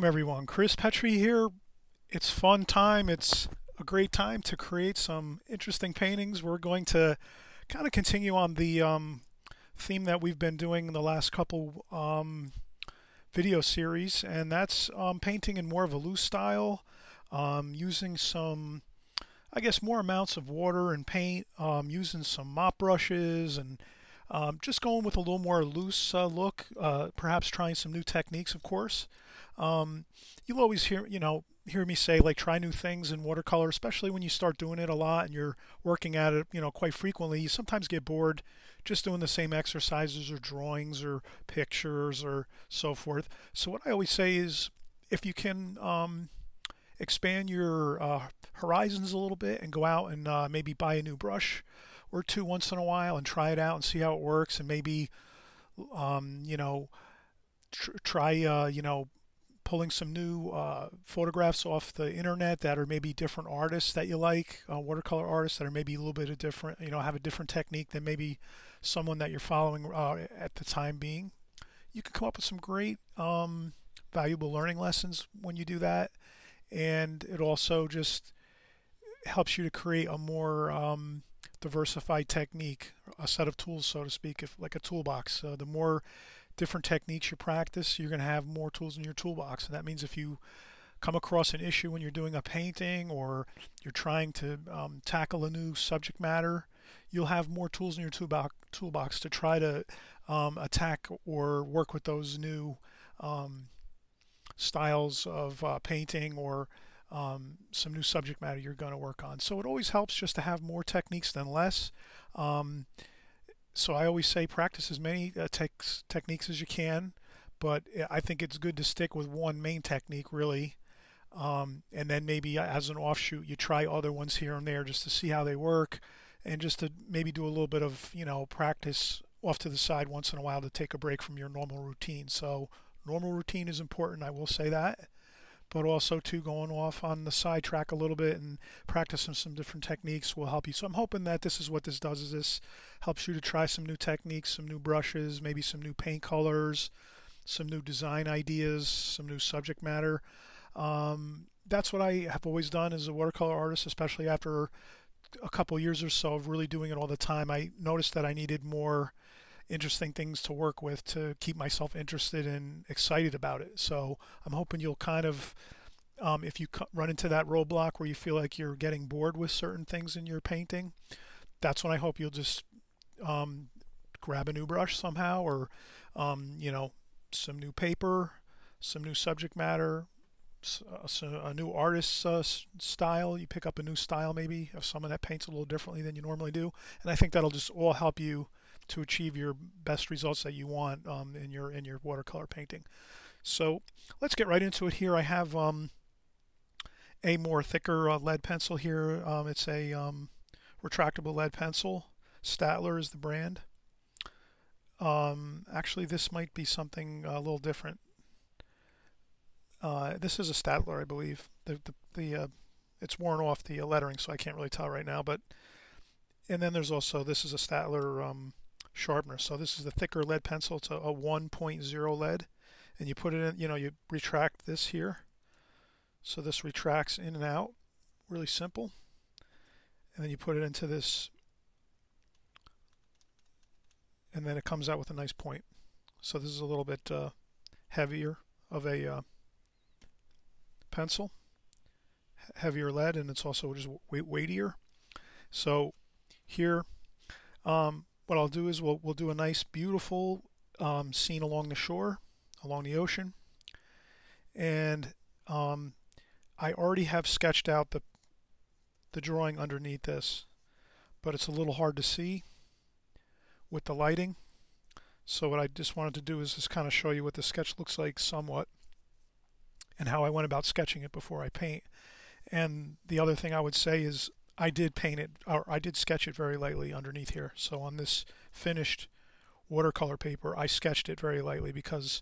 Welcome everyone, Chris Petri here. It's fun time. It's a great time to create some interesting paintings. We're going to kind of continue on the um, theme that we've been doing in the last couple um, video series, and that's um, painting in more of a loose style, um, using some, I guess, more amounts of water and paint, um, using some mop brushes and um, just going with a little more loose uh, look, uh, perhaps trying some new techniques, of course. Um, you'll always hear, you know, hear me say like try new things in watercolor, especially when you start doing it a lot and you're working at it, you know, quite frequently. You sometimes get bored just doing the same exercises or drawings or pictures or so forth. So what I always say is if you can um, expand your uh, horizons a little bit and go out and uh, maybe buy a new brush or two once in a while and try it out and see how it works and maybe um, you know tr- try uh, you know pulling some new uh, photographs off the internet that are maybe different artists that you like, uh, watercolor artists that are maybe a little bit of different, you know, have a different technique than maybe someone that you're following uh, at the time being. You can come up with some great, um, valuable learning lessons when you do that, and it also just helps you to create a more um, diversified technique, a set of tools, so to speak, if like a toolbox. the more different techniques you practice, you're going to have more tools in your toolbox. And that means if you come across an issue when you're doing a painting or you're trying to um, tackle a new subject matter, you'll have more tools in your toolbox, toolbox to try to um, attack or work with those new um, styles of uh, painting or um, some new subject matter you're going to work on. So it always helps just to have more techniques than less. So I always say practice as many uh, tex- techniques as you can, but I think it's good to stick with one main technique really. Um, and then maybe as an offshoot, you try other ones here and there just to see how they work and just to maybe do a little bit of, you know, practice off to the side once in a while to take a break from your normal routine. So normal routine is important, I will say that but also to going off on the sidetrack a little bit and practicing some different techniques will help you. So I'm hoping that this is what this does is this helps you to try some new techniques, some new brushes, maybe some new paint colors, some new design ideas, some new subject matter. Um, that's what I have always done as a watercolor artist, especially after a couple years or so of really doing it all the time. I noticed that I needed more interesting things to work with to keep myself interested and excited about it. So I'm hoping you'll kind of, um, if you run into that roadblock where you feel like you're getting bored with certain things in your painting, that's when I hope you'll just um, grab a new brush somehow or, um, you know, some new paper, some new subject matter, uh, a new artist's uh, style. You pick up a new style maybe of someone that paints a little differently than you normally do. And I think that'll just all help you to achieve your best results that you want um, in your in your watercolor painting. So let's get right into it here. I have um, a more thicker uh, lead pencil here. Um, it's a um, retractable lead pencil. Staedtler is the brand. Um, actually, this might be something a little different. Uh, this is a Staedtler, I believe. The the, the uh, it's worn off the lettering, so I can't really tell right now. But and then there's also this is a Staedtler um, sharpener. So this is the thicker lead pencil. It's a, a 1.0 lead. And you put it in, you know, you retract this here. So this retracts in and out. Really simple. And then you put it into this. And then it comes out with a nice point. So this is a little bit uh, heavier of a uh, pencil. Heavier lead and it's also just weightier. So here um, what I'll do is we'll, we'll do a nice beautiful um, scene along the shore, along the ocean. And um, I already have sketched out the, the drawing underneath this, but it's a little hard to see with the lighting. So what I just wanted to do is just kind of show you what the sketch looks like somewhat and how I went about sketching it before I paint. And the other thing I would say is I did paint it, or I did sketch it very lightly underneath here. So on this finished watercolor paper, I sketched it very lightly because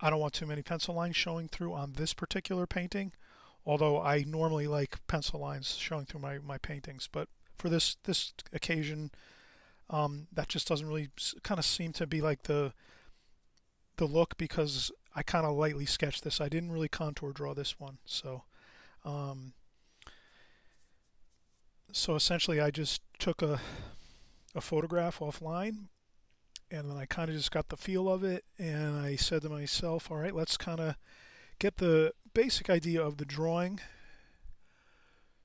I don't want too many pencil lines showing through on this particular painting. Although I normally like pencil lines showing through my, my paintings, but for this this occasion, um, that just doesn't really kind of seem to be like the the look because I kind of lightly sketched this. I didn't really contour draw this one. So, um, so essentially I just took a, a photograph offline and then I kind of just got the feel of it and I said to myself, all right, let's kind of get the basic idea of the drawing.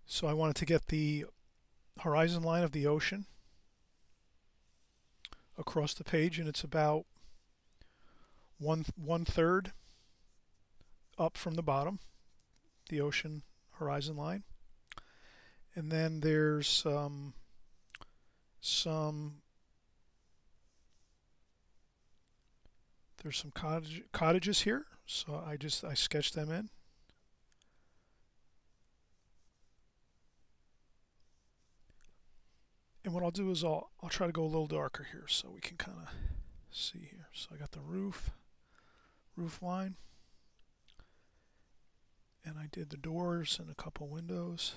So I wanted to get the horizon line of the ocean across the page and it's about one one third up from the bottom the ocean horizon line and then there's um, some there's some cottage, cottages here so I just I sketched them in and what I'll do is I'll, I'll try to go a little darker here so we can kind of see here. So I got the roof, roof line, and I did the doors and a couple windows.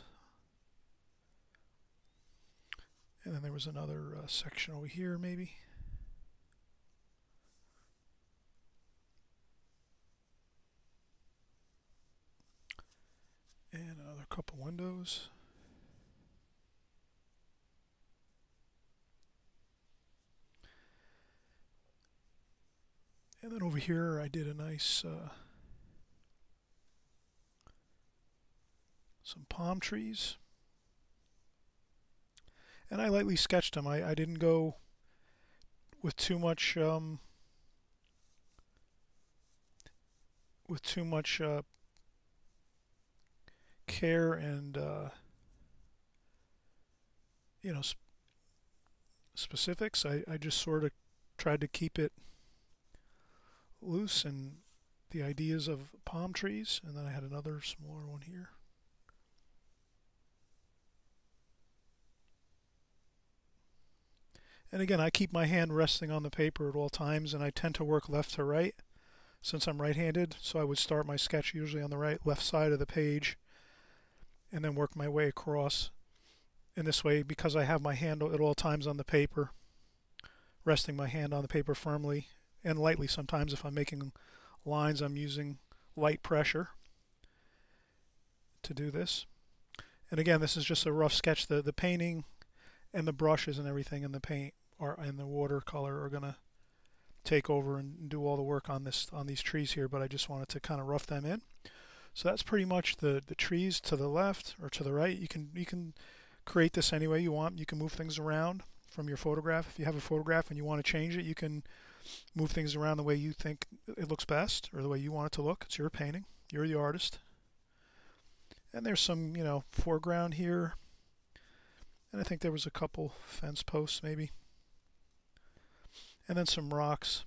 And then there was another uh, section over here maybe. And another couple windows. And then over here I did a nice uh, some palm trees. And I lightly sketched them. I, I didn't go with too much um, with too much uh, care and uh, you know sp specifics. I, I just sort of tried to keep it loose and the ideas of palm trees and then I had another smaller one here. And again, I keep my hand resting on the paper at all times and I tend to work left to right since I'm right-handed. So I would start my sketch usually on the right left side of the page and then work my way across. In this way, because I have my hand at all times on the paper, resting my hand on the paper firmly, and lightly sometimes if I'm making lines I'm using light pressure to do this and again this is just a rough sketch the the painting and the brushes and everything and the paint are and the watercolor are gonna take over and do all the work on this on these trees here but I just wanted to kind of rough them in so that's pretty much the the trees to the left or to the right you can you can create this any way you want you can move things around from your photograph if you have a photograph and you want to change it you can move things around the way you think it looks best or the way you want it to look. It's your painting. You're the artist. And there's some, you know, foreground here. And I think there was a couple fence posts maybe. And then some rocks.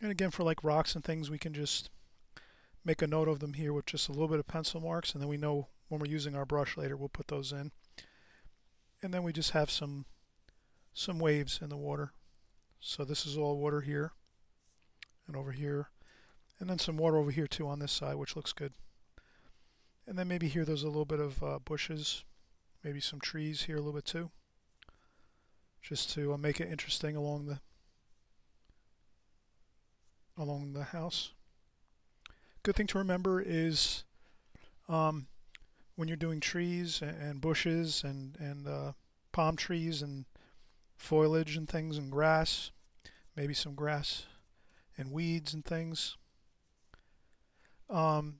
And again, for like rocks and things, we can just make a note of them here with just a little bit of pencil marks. And then we know when we're using our brush later, we'll put those in. And then we just have some some waves in the water. So this is all water here and over here. And then some water over here too on this side, which looks good. And then maybe here there's a little bit of uh, bushes, maybe some trees here a little bit too. Just to uh, make it interesting along the along the house. Good thing to remember is um, when you're doing trees and, bushes and, and uh, palm trees and foliage and things and grass, maybe some grass and weeds and things. Um,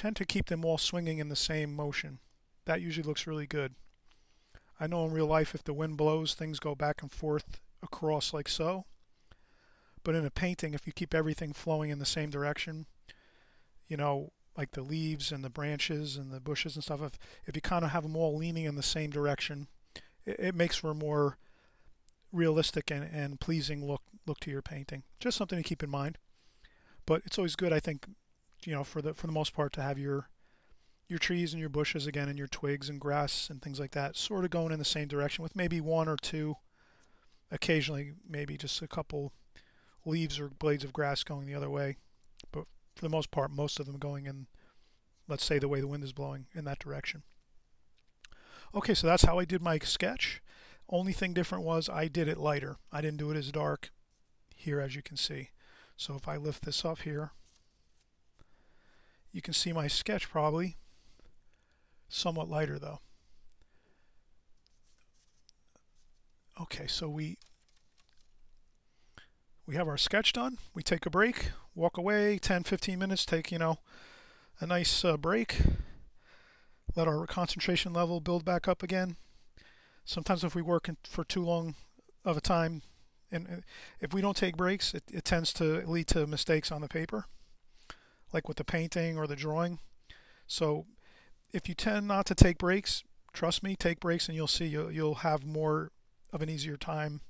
tend to keep them all swinging in the same motion. That usually looks really good. I know in real life if the wind blows things go back and forth across like so. But in a painting if you keep everything flowing in the same direction, you know, like the leaves and the branches and the bushes and stuff, if, if you kind of have them all leaning in the same direction, it, it makes for a more realistic and, and pleasing look look to your painting. Just something to keep in mind. But it's always good, I think, you know, for the for the most part, to have your your trees and your bushes again, and your twigs and grass and things like that, sort of going in the same direction, with maybe one or two, occasionally maybe just a couple leaves or blades of grass going the other way. But for the most part, most of them going in, let's say, the way the wind is blowing in that direction. Okay, so that's how I did my sketch. Only thing different was I did it lighter. I didn't do it as dark here as you can see. So if I lift this up here, you can see my sketch probably somewhat lighter though. Okay, so we we have our sketch done. We take a break, walk away 10 15 minutes, take, you know, a nice uh, break. Let our concentration level build back up again. Sometimes if we work in, for too long of a time and if we don't take breaks, it, it tends to lead to mistakes on the paper, like with the painting or the drawing. So if you tend not to take breaks, trust me, take breaks and you'll see you'll, you'll have more of an easier time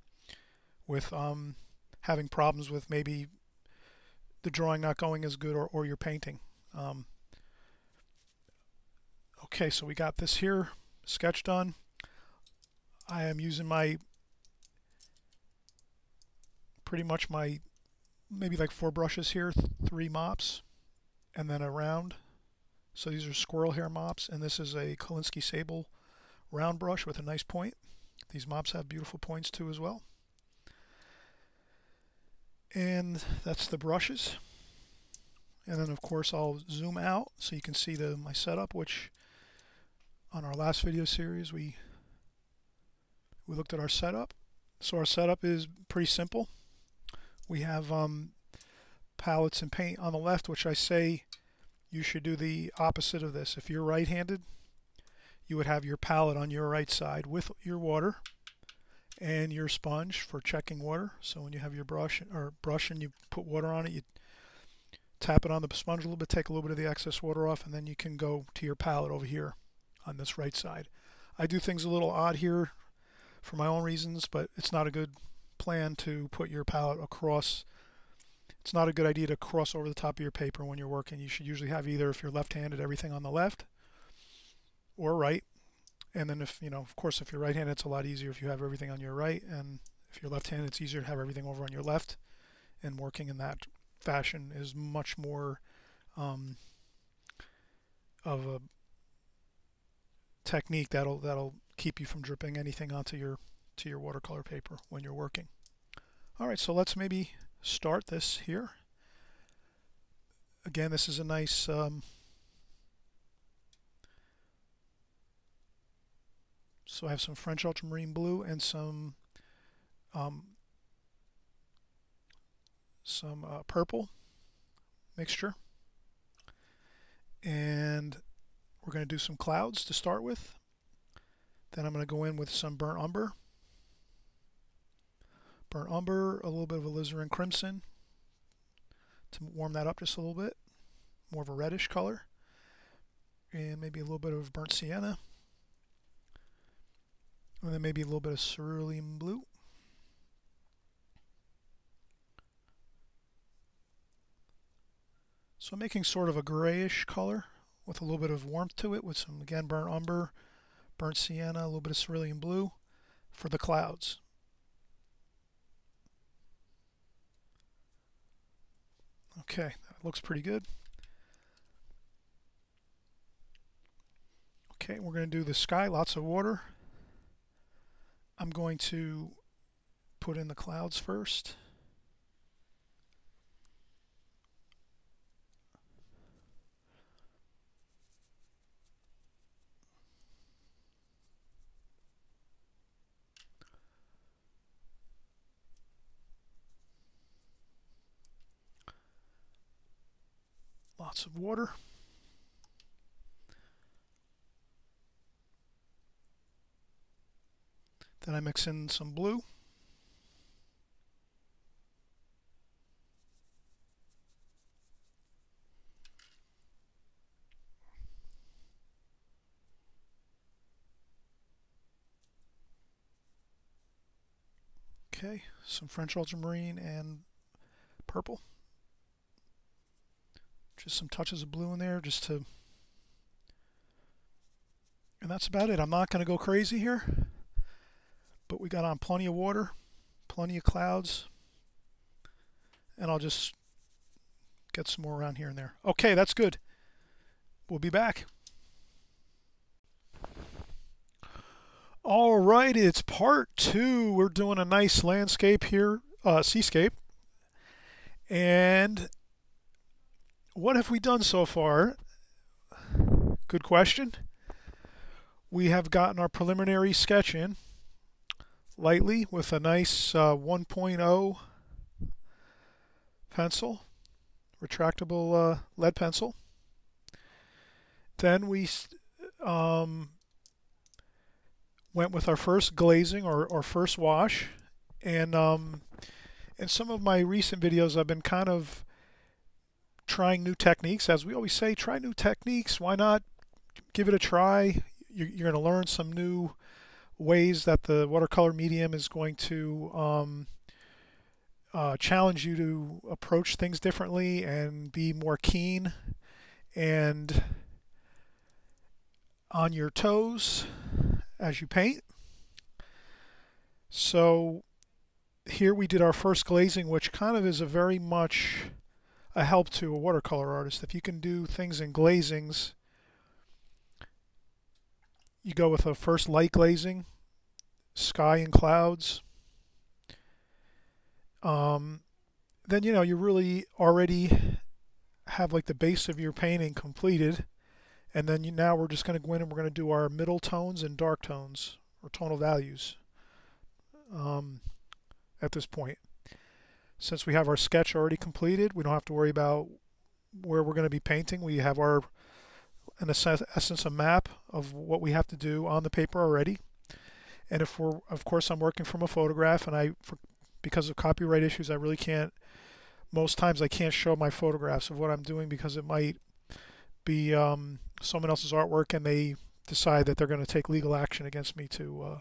with um, having problems with maybe the drawing not going as good or, or your painting. Um, okay, so we got this here, sketch done. I am using my, pretty much my, maybe like four brushes here, th three mops, and then a round. So these are squirrel hair mops, and this is a Kolinsky Sable round brush with a nice point. These mops have beautiful points too as well. And that's the brushes. And then of course I'll zoom out so you can see the my setup, which on our last video series we we looked at our setup. So our setup is pretty simple. We have um, palettes and paint on the left, which I say you should do the opposite of this. If you're right-handed, you would have your palette on your right side with your water and your sponge for checking water. So when you have your brush or brush and you put water on it, you tap it on the sponge a little bit, take a little bit of the excess water off, and then you can go to your palette over here on this right side. I do things a little odd here for my own reasons, but it's not a good plan to put your palette across. It's not a good idea to cross over the top of your paper when you're working. You should usually have either, if you're left-handed, everything on the left, or right. And then if, you know, of course, if you're right-handed, it's a lot easier if you have everything on your right. And if you're left-handed, it's easier to have everything over on your left. And working in that fashion is much more um, of a technique that'll that'll keep you from dripping anything onto your to your watercolor paper when you're working. All right, so let's maybe start this here. Again, this is a nice um, So I have some French ultramarine blue and some um, some uh, purple mixture. And we're going to do some clouds to start with. Then I'm going to go in with some burnt umber. Burnt umber, a little bit of alizarin crimson to warm that up just a little bit. More of a reddish color. And maybe a little bit of burnt sienna. And then maybe a little bit of cerulean blue. So I'm making sort of a grayish color with a little bit of warmth to it with some, again, burnt umber, burnt sienna, a little bit of cerulean blue for the clouds. Okay, that looks pretty good. Okay, we're going to do the sky, lots of water. I'm going to put in the clouds first. Lots of water. Then I mix in some blue. Okay, some French ultramarine and purple. Just some touches of blue in there just to... And that's about it. I'm not going to go crazy here. But we got on plenty of water, plenty of clouds, and I'll just get some more around here and there. Okay, that's good. We'll be back. All right, it's part two. We're doing a nice landscape here, uh, seascape. And what have we done so far? Good question. We have gotten our preliminary sketch in lightly with a nice uh, 1.0 pencil, retractable uh, lead pencil. Then we um, went with our first glazing or, or first wash. And um, in some of my recent videos, I've been kind of trying new techniques. As we always say, try new techniques. Why not give it a try? You're, you're going to learn some new ways that the watercolor medium is going to um, uh, challenge you to approach things differently and be more keen and on your toes as you paint. So here we did our first glazing, which kind of is a very much a help to a watercolor artist. If you can do things in glazings, you go with a first light glazing, sky and clouds. Um, then you know you really already have like the base of your painting completed, and then you, now we're just going to go in and we're going to do our middle tones and dark tones or tonal values um, at this point. Since we have our sketch already completed, we don't have to worry about where we're going to be painting. We have our in essence a map of what we have to do on the paper already. And if we're, of course, I'm working from a photograph, and I, for, because of copyright issues, I really can't. Most times, I can't show my photographs of what I'm doing because it might be um, someone else's artwork, and they decide that they're going to take legal action against me to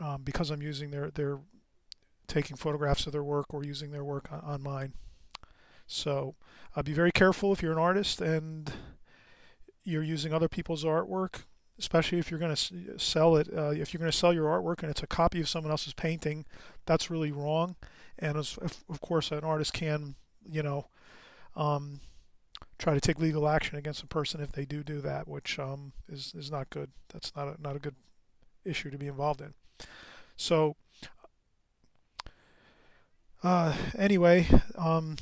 uh, um, because I'm using their their taking photographs of their work or using their work on, on mine. So uh, be very careful if you're an artist and you're using other people's artwork, especially if you're going to sell it. Uh, if you're going to sell your artwork and it's a copy of someone else's painting, that's really wrong. And as, of course, an artist can, you know, um, try to take legal action against a person if they do do that, which um, is is not good. That's not a, not a good issue to be involved in. So, uh, anyway, um,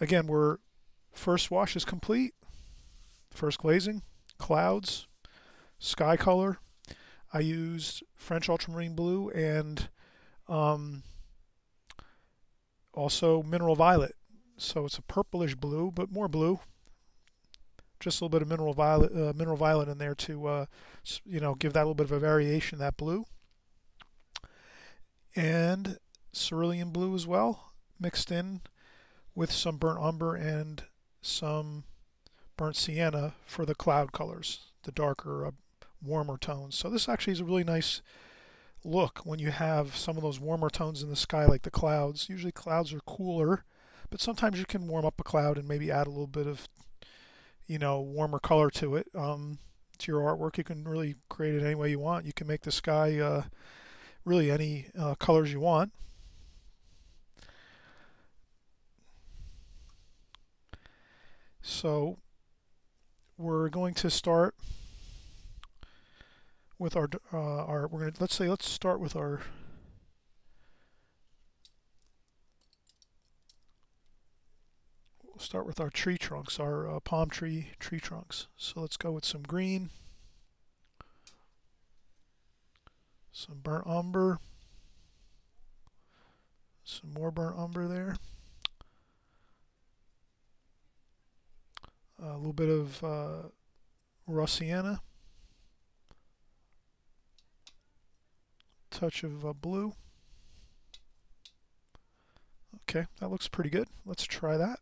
Again, we're first wash is complete. First glazing, clouds, sky color. I used French ultramarine blue and um, also mineral violet. So it's a purplish blue, but more blue. Just a little bit of mineral violet, uh, mineral violet in there to, uh, you know, give that a little bit of a variation. That blue and cerulean blue as well, mixed in with some burnt umber and some burnt sienna for the cloud colors, the darker, uh, warmer tones. So this actually is a really nice look when you have some of those warmer tones in the sky like the clouds. Usually clouds are cooler, but sometimes you can warm up a cloud and maybe add a little bit of, you know, warmer color to it. Um, to your artwork, you can really create it any way you want. You can make the sky uh, really any uh, colors you want. So we're going to start with our uh, our we're going to let's say let's start with our we'll start with our tree trunks, our uh, palm tree tree trunks. So let's go with some green, some burnt umber, some more burnt umber there. A little bit of uh, raw touch of uh, blue. Okay, that looks pretty good. Let's try that.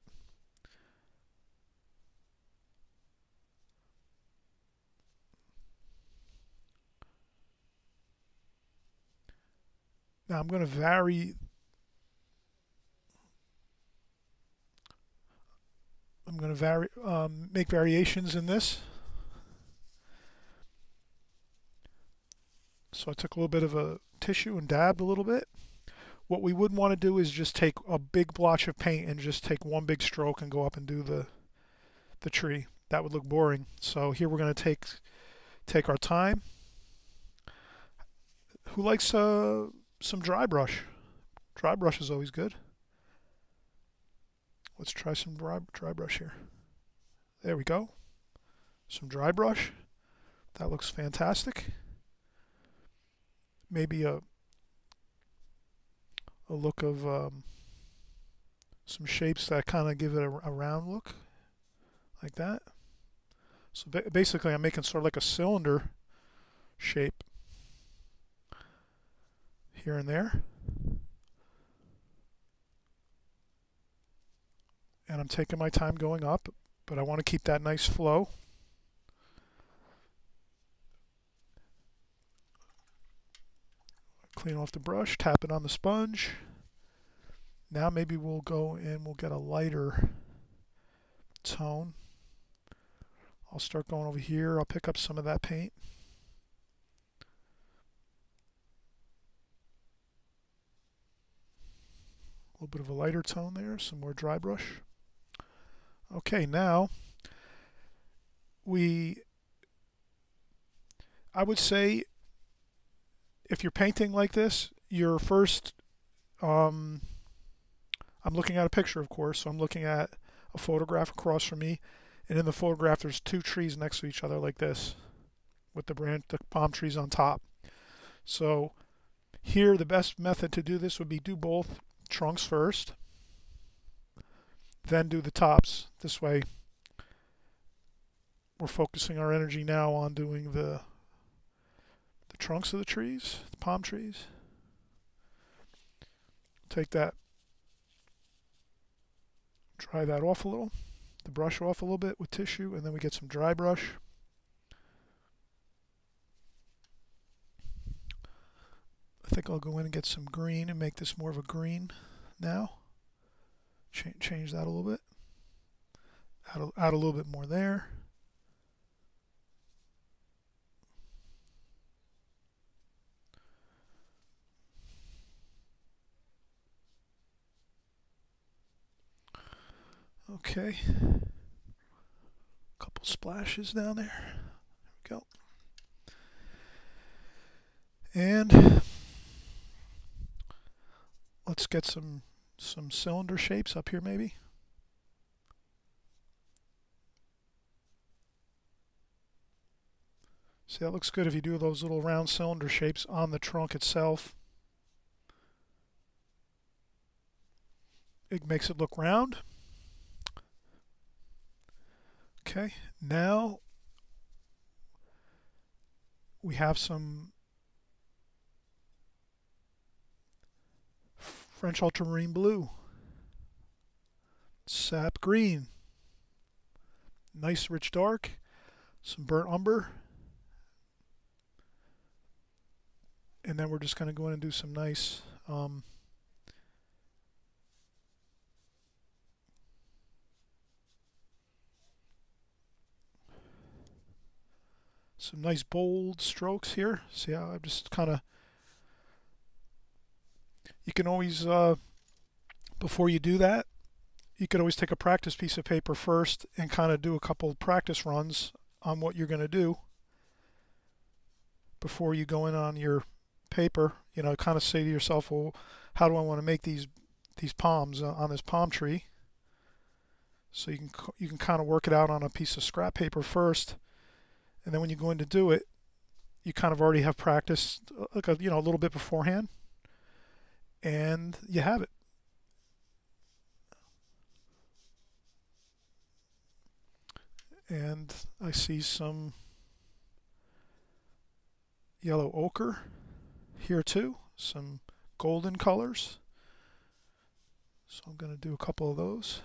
Now I'm going to vary I'm going to vari um, make variations in this. So I took a little bit of a tissue and dabbed a little bit. What we wouldn't want to do is just take a big blotch of paint and just take one big stroke and go up and do the the tree. That would look boring. So here we're going to take take our time. Who likes uh, some dry brush? Dry brush is always good. Let's try some dry, dry brush here. There we go. Some dry brush. That looks fantastic. Maybe a a look of um, some shapes that kind of give it a, a, round look, like that. So ba basically, I'm making sort of like a cylinder shape here and there. And I'm taking my time going up, but I want to keep that nice flow. Clean off the brush, tap it on the sponge. Now maybe we'll go and we'll get a lighter tone. I'll start going over here. I'll pick up some of that paint. A little bit of a lighter tone there, some more dry brush. Okay, now we, I would say if you're painting like this, your first, um, I'm looking at a picture, of course, so I'm looking at a photograph across from me, and in the photograph there's two trees next to each other like this, with the branch, the palm trees on top. So here the best method to do this would be do both trunks first, then do the tops. This way we're focusing our energy now on doing the the trunks of the trees, the palm trees. Take that, dry that off a little, the brush off a little bit with tissue, and then we get some dry brush. I think I'll go in and get some green and make this more of a green now. Ch change that a little bit. Add a, add a little bit more there. Okay. Couple splashes down there. There we go. And let's get some some cylinder shapes up here maybe. See, that looks good if you do those little round cylinder shapes on the trunk itself. It makes it look round. Okay, now we have some French ultramarine blue, sap green, nice rich dark, some burnt umber, and then we're just going to go in and do some nice um, some nice bold strokes here. See how I'm just kind of you can always, uh, before you do that, you could always take a practice piece of paper first and kind of do a couple practice runs on what you're going to do before you go in on your paper. You know, kind of say to yourself, well, how do I want to make these these palms uh, on this palm tree? So you can you can kind of work it out on a piece of scrap paper first, and then when you go in to do it, you kind of already have practiced uh, like a, you know a little bit beforehand and you have it. And I see some yellow ochre here too, some golden colors. So I'm going to do a couple of those.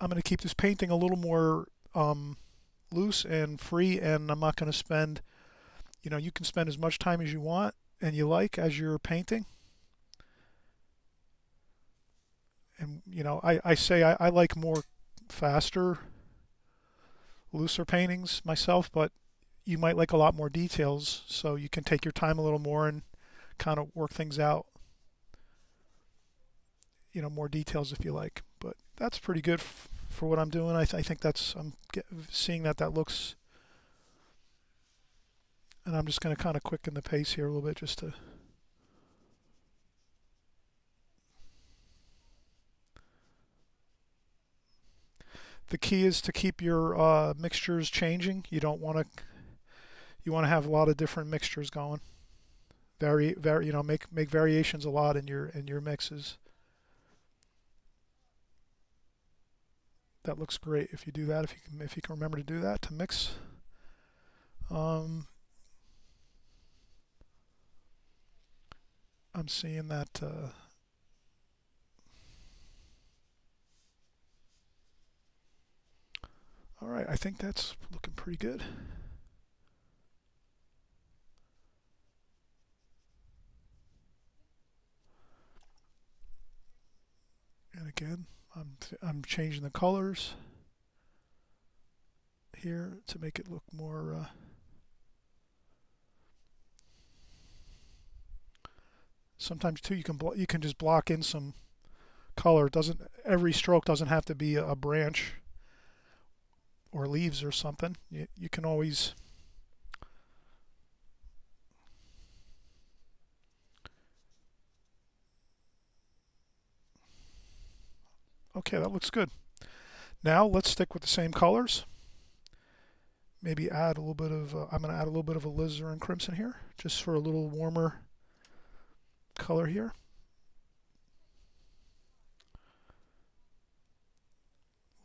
I'm going to keep this painting a little more um, loose and free and I'm not going to spend you know you can spend as much time as you want and you like as you're painting. And you know I, I say I, I like more faster looser paintings myself but you might like a lot more details so you can take your time a little more and kind of work things out you know more details if you like. But that's pretty good for what I'm doing. I, th I think that's I'm get, seeing that that looks, and I'm just going to kind of quicken the pace here a little bit just to. The key is to keep your uh, mixtures changing. You don't want to. You want to have a lot of different mixtures going. Vary, vary, you know, make make variations a lot in your in your mixes. That looks great if you do that. If you can, if you can remember to do that to mix. Um, I'm seeing that. Uh, all right, I think that's looking pretty good. And again, I'm, I'm changing the colors here to make it look more uh, sometimes too you can you can just block in some color. It doesn't every stroke doesn't have to be a, a branch or leaves or something. You, you can always Okay, that looks good. Now let's stick with the same colors. Maybe add a little bit of, uh, I'm going to add a little bit of alizarin crimson here, just for a little warmer color here.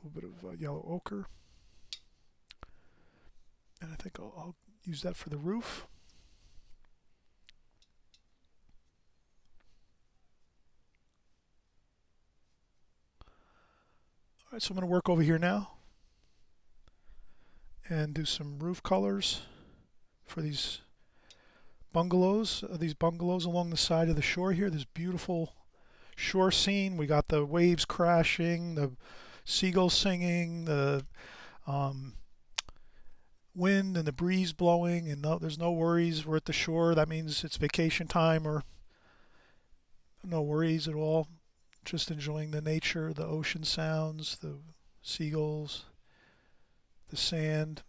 A little bit of uh, yellow ochre. And I think I'll, I'll use that for the roof. So I'm going to work over here now and do some roof colors for these bungalows, uh, these bungalows along the side of the shore here. This beautiful shore scene. We got the waves crashing, the seagulls singing, the um, wind and the breeze blowing, and no, there's no worries. We're at the shore. That means it's vacation time or no worries at all just enjoying the nature, the ocean sounds, the seagulls, the sand,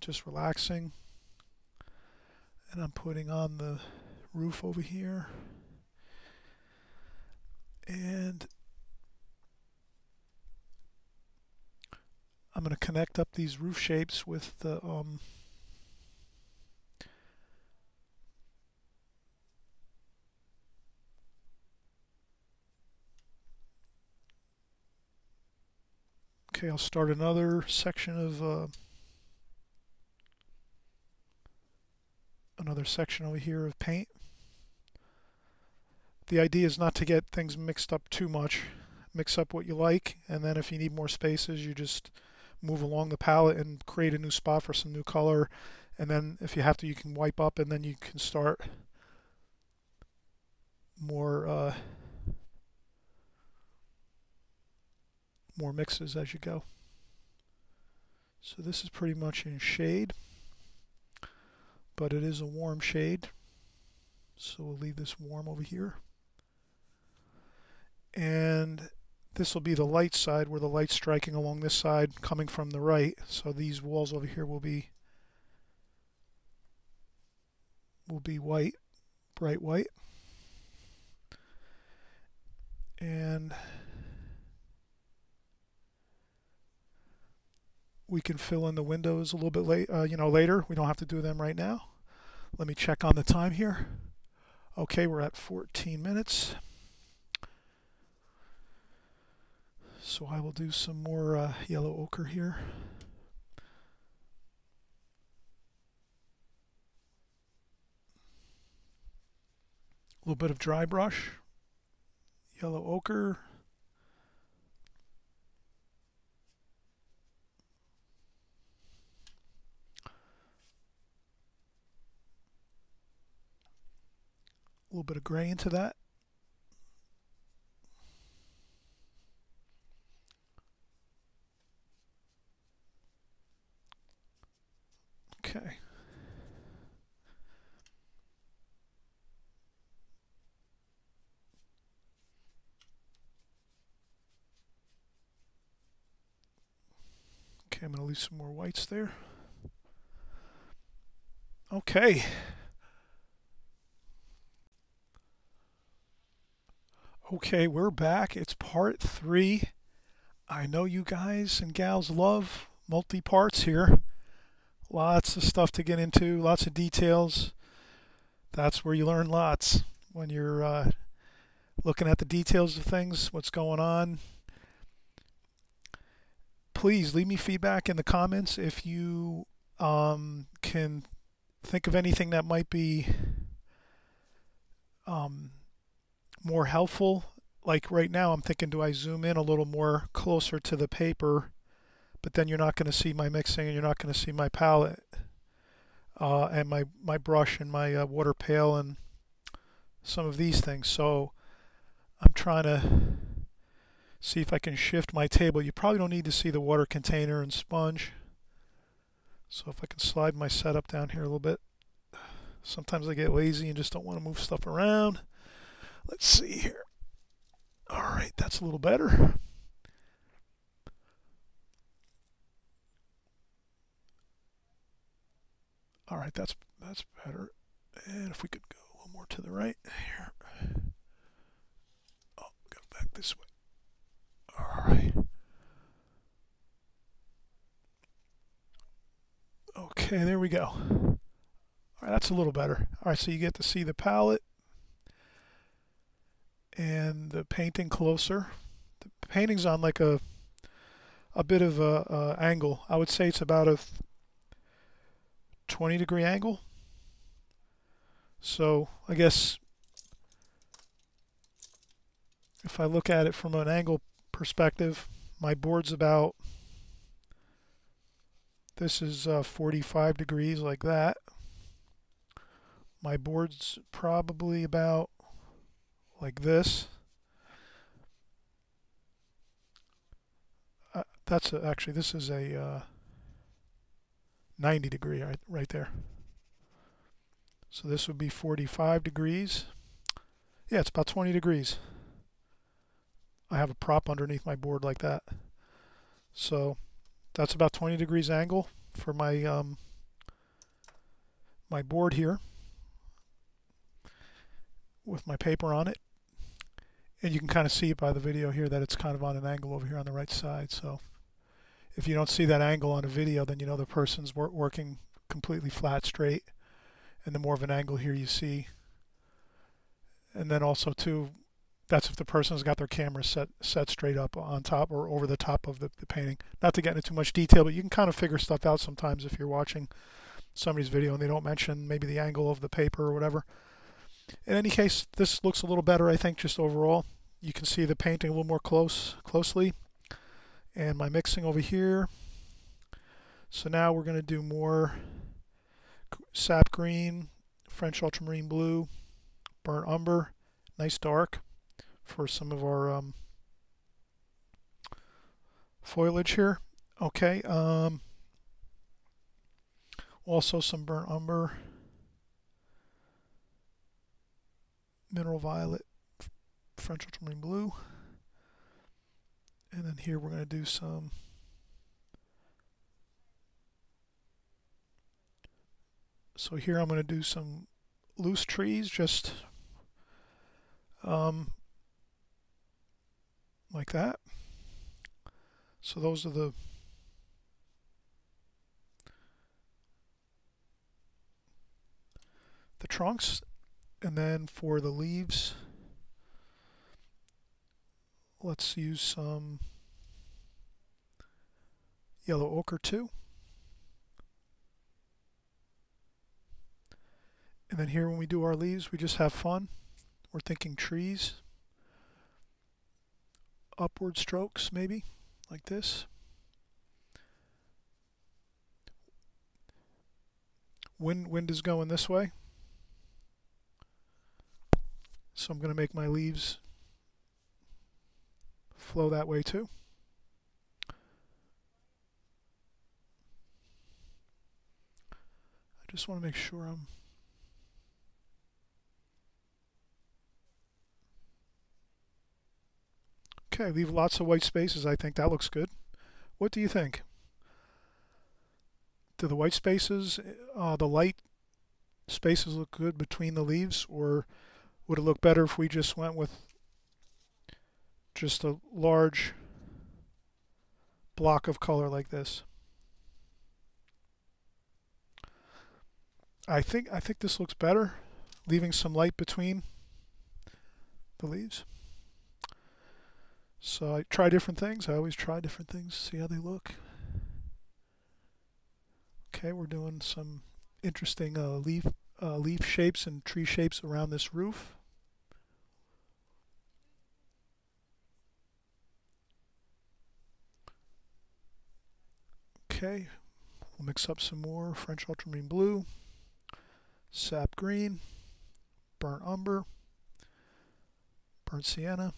just relaxing. And I'm putting on the roof over here. And I'm going to connect up these roof shapes with the um, Okay, I'll start another section of uh, another section over here of paint. The idea is not to get things mixed up too much. Mix up what you like, and then if you need more spaces, you just move along the palette and create a new spot for some new color. And then if you have to, you can wipe up, and then you can start more uh, more mixes as you go. So this is pretty much in shade, but it is a warm shade. So we'll leave this warm over here. And this will be the light side where the light's striking along this side coming from the right. So these walls over here will be will be white, bright white. And we can fill in the windows a little bit late, uh, you know, later. We don't have to do them right now. Let me check on the time here. Okay, we're at 14 minutes. So I will do some more uh, yellow ochre here. A little bit of dry brush, yellow ochre. A little bit of gray into that. Okay. Okay, I'm going to leave some more whites there. Okay. Okay, we're back. It's part three. I know you guys and gals love multi-parts here. Lots of stuff to get into, lots of details. That's where you learn lots when you're uh, looking at the details of things, what's going on. Please leave me feedback in the comments if you um, can think of anything that might be um, more helpful. Like right now, I'm thinking, do I zoom in a little more closer to the paper? But then you're not going to see my mixing and you're not going to see my palette uh, and my, my brush and my uh, water pail and some of these things. So I'm trying to see if I can shift my table. You probably don't need to see the water container and sponge. So if I can slide my setup down here a little bit. Sometimes I get lazy and just don't want to move stuff around. Let's see here. All right, that's a little better. All right, that's that's better. And if we could go little more to the right here. Oh, go back this way. All right. Okay, there we go. All right, that's a little better. All right, so you get to see the palette and the painting closer. The painting's on like a a bit of a, a angle. I would say it's about a 20 degree angle. So I guess if I look at it from an angle perspective, my board's about this is uh, 45 degrees like that. My board's probably about like this. Uh, that's a, actually, this is a uh, 90 degree right, right there. So this would be 45 degrees. Yeah, it's about 20 degrees. I have a prop underneath my board like that. So that's about 20 degrees angle for my um, my board here with my paper on it and you can kind of see it by the video here that it's kind of on an angle over here on the right side so if you don't see that angle on a video then you know the person's wor working completely flat straight and the more of an angle here you see and then also too that's if the person's got their camera set set straight up on top or over the top of the, the painting. Not to get into too much detail, but you can kind of figure stuff out sometimes if you're watching somebody's video and they don't mention maybe the angle of the paper or whatever. In any case, this looks a little better, I think, just overall. You can see the painting a little more close closely. And my mixing over here. So now we're going to do more sap green, French ultramarine blue, burnt umber, nice dark for some of our um, foliage here. Okay. Um, also some burnt umber, mineral violet, French ultramarine blue. And then here we're going to do some so here I'm going to do some loose trees just um, like that. So those are the the trunks and then for the leaves let's use some yellow ochre too. And then here when we do our leaves we just have fun. We're thinking trees upward strokes maybe like this. Wind, wind is going this way. So I'm going to make my leaves flow that way too. I just want to make sure I'm Okay, leave lots of white spaces. I think that looks good. What do you think? Do the white spaces, uh, the light spaces look good between the leaves, or would it look better if we just went with just a large block of color like this. I think I think this looks better, leaving some light between the leaves. So I try different things. I always try different things, see how they look. Okay, we're doing some interesting uh, leaf uh, leaf shapes and tree shapes around this roof. Okay, we'll mix up some more French ultramarine blue, sap green, burnt umber, burnt sienna.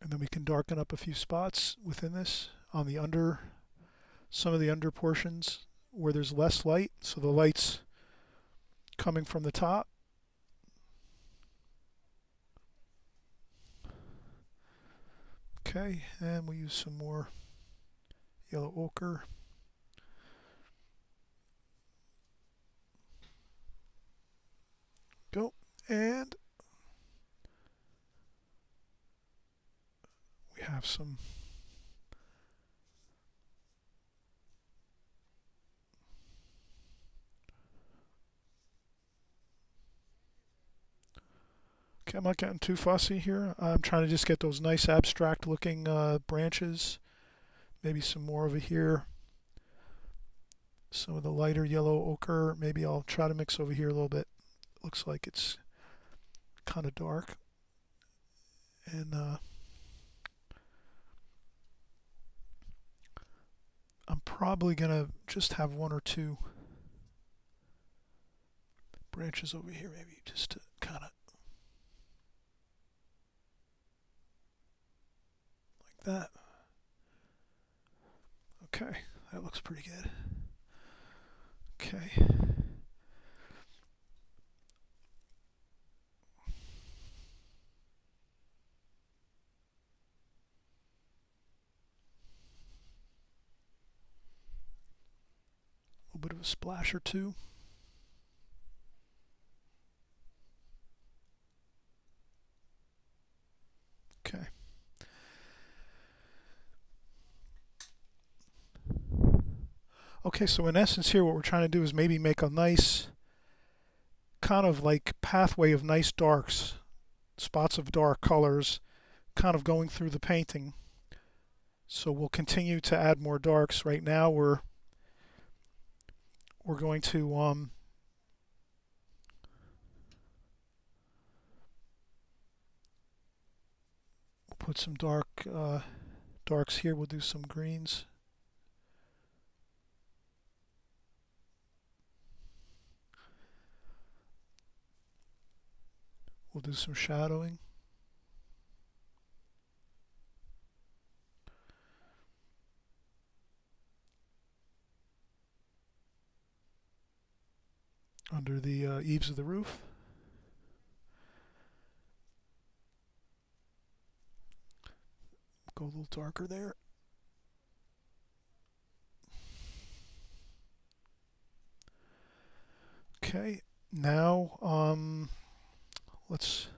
And then we can darken up a few spots within this on the under, some of the under portions where there's less light. So the light's coming from the top. Okay, and we use some more yellow ochre. Go, and we have some I'm not getting too fussy here. I'm trying to just get those nice abstract looking uh, branches. Maybe some more over here. Some of the lighter yellow ochre. Maybe I'll try to mix over here a little bit. Looks like it's kind of dark. And uh, I'm probably going to just have one or two branches over here maybe just to kind of that. Okay, that looks pretty good. Okay. A little bit of a splash or two. Okay. Okay, so in essence here what we're trying to do is maybe make a nice kind of like pathway of nice darks, spots of dark colors kind of going through the painting. So we'll continue to add more darks. Right now we're we're going to um, put some dark uh, darks here. We'll do some greens. We'll do some shadowing. Under the uh, eaves of the roof. Go a little darker there. Okay, now um, let's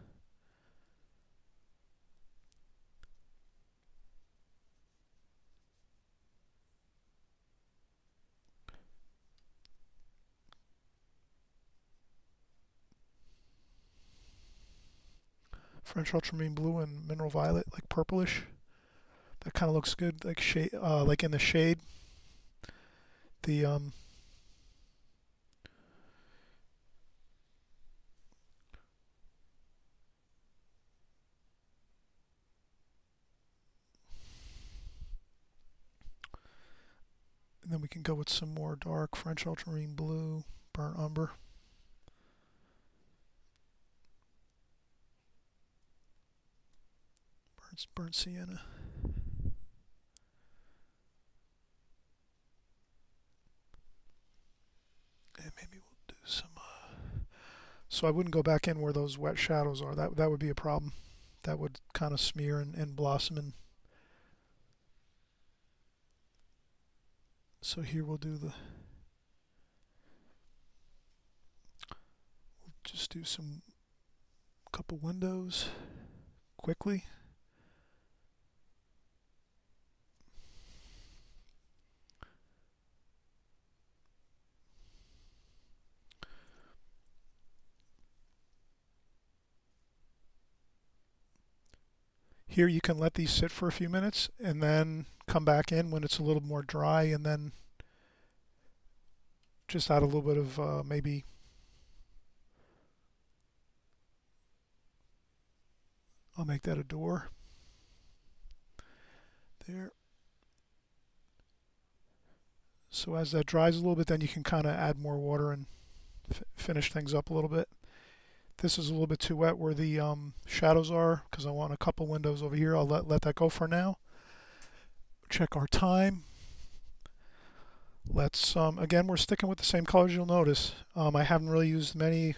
French ultramarine blue and mineral violet, like purplish. That kind of looks good, like shade, uh, like in the shade. The um, And then we can go with some more dark French ultramarine blue, burnt umber. Burnt, burnt sienna. And maybe we'll do some. Uh, so I wouldn't go back in where those wet shadows are. That that would be a problem. That would kind of smear and, and blossom and So here we'll do the, we'll just do some couple windows quickly. Here you can let these sit for a few minutes and then come back in when it's a little more dry and then just add a little bit of uh, maybe I'll make that a door. There. So as that dries a little bit then you can kind of add more water and finish things up a little bit this is a little bit too wet where the um, shadows are because I want a couple windows over here I'll let, let that go for now check our time Let's, um, again, we're sticking with the same colors you'll notice. Um, I haven't really used many,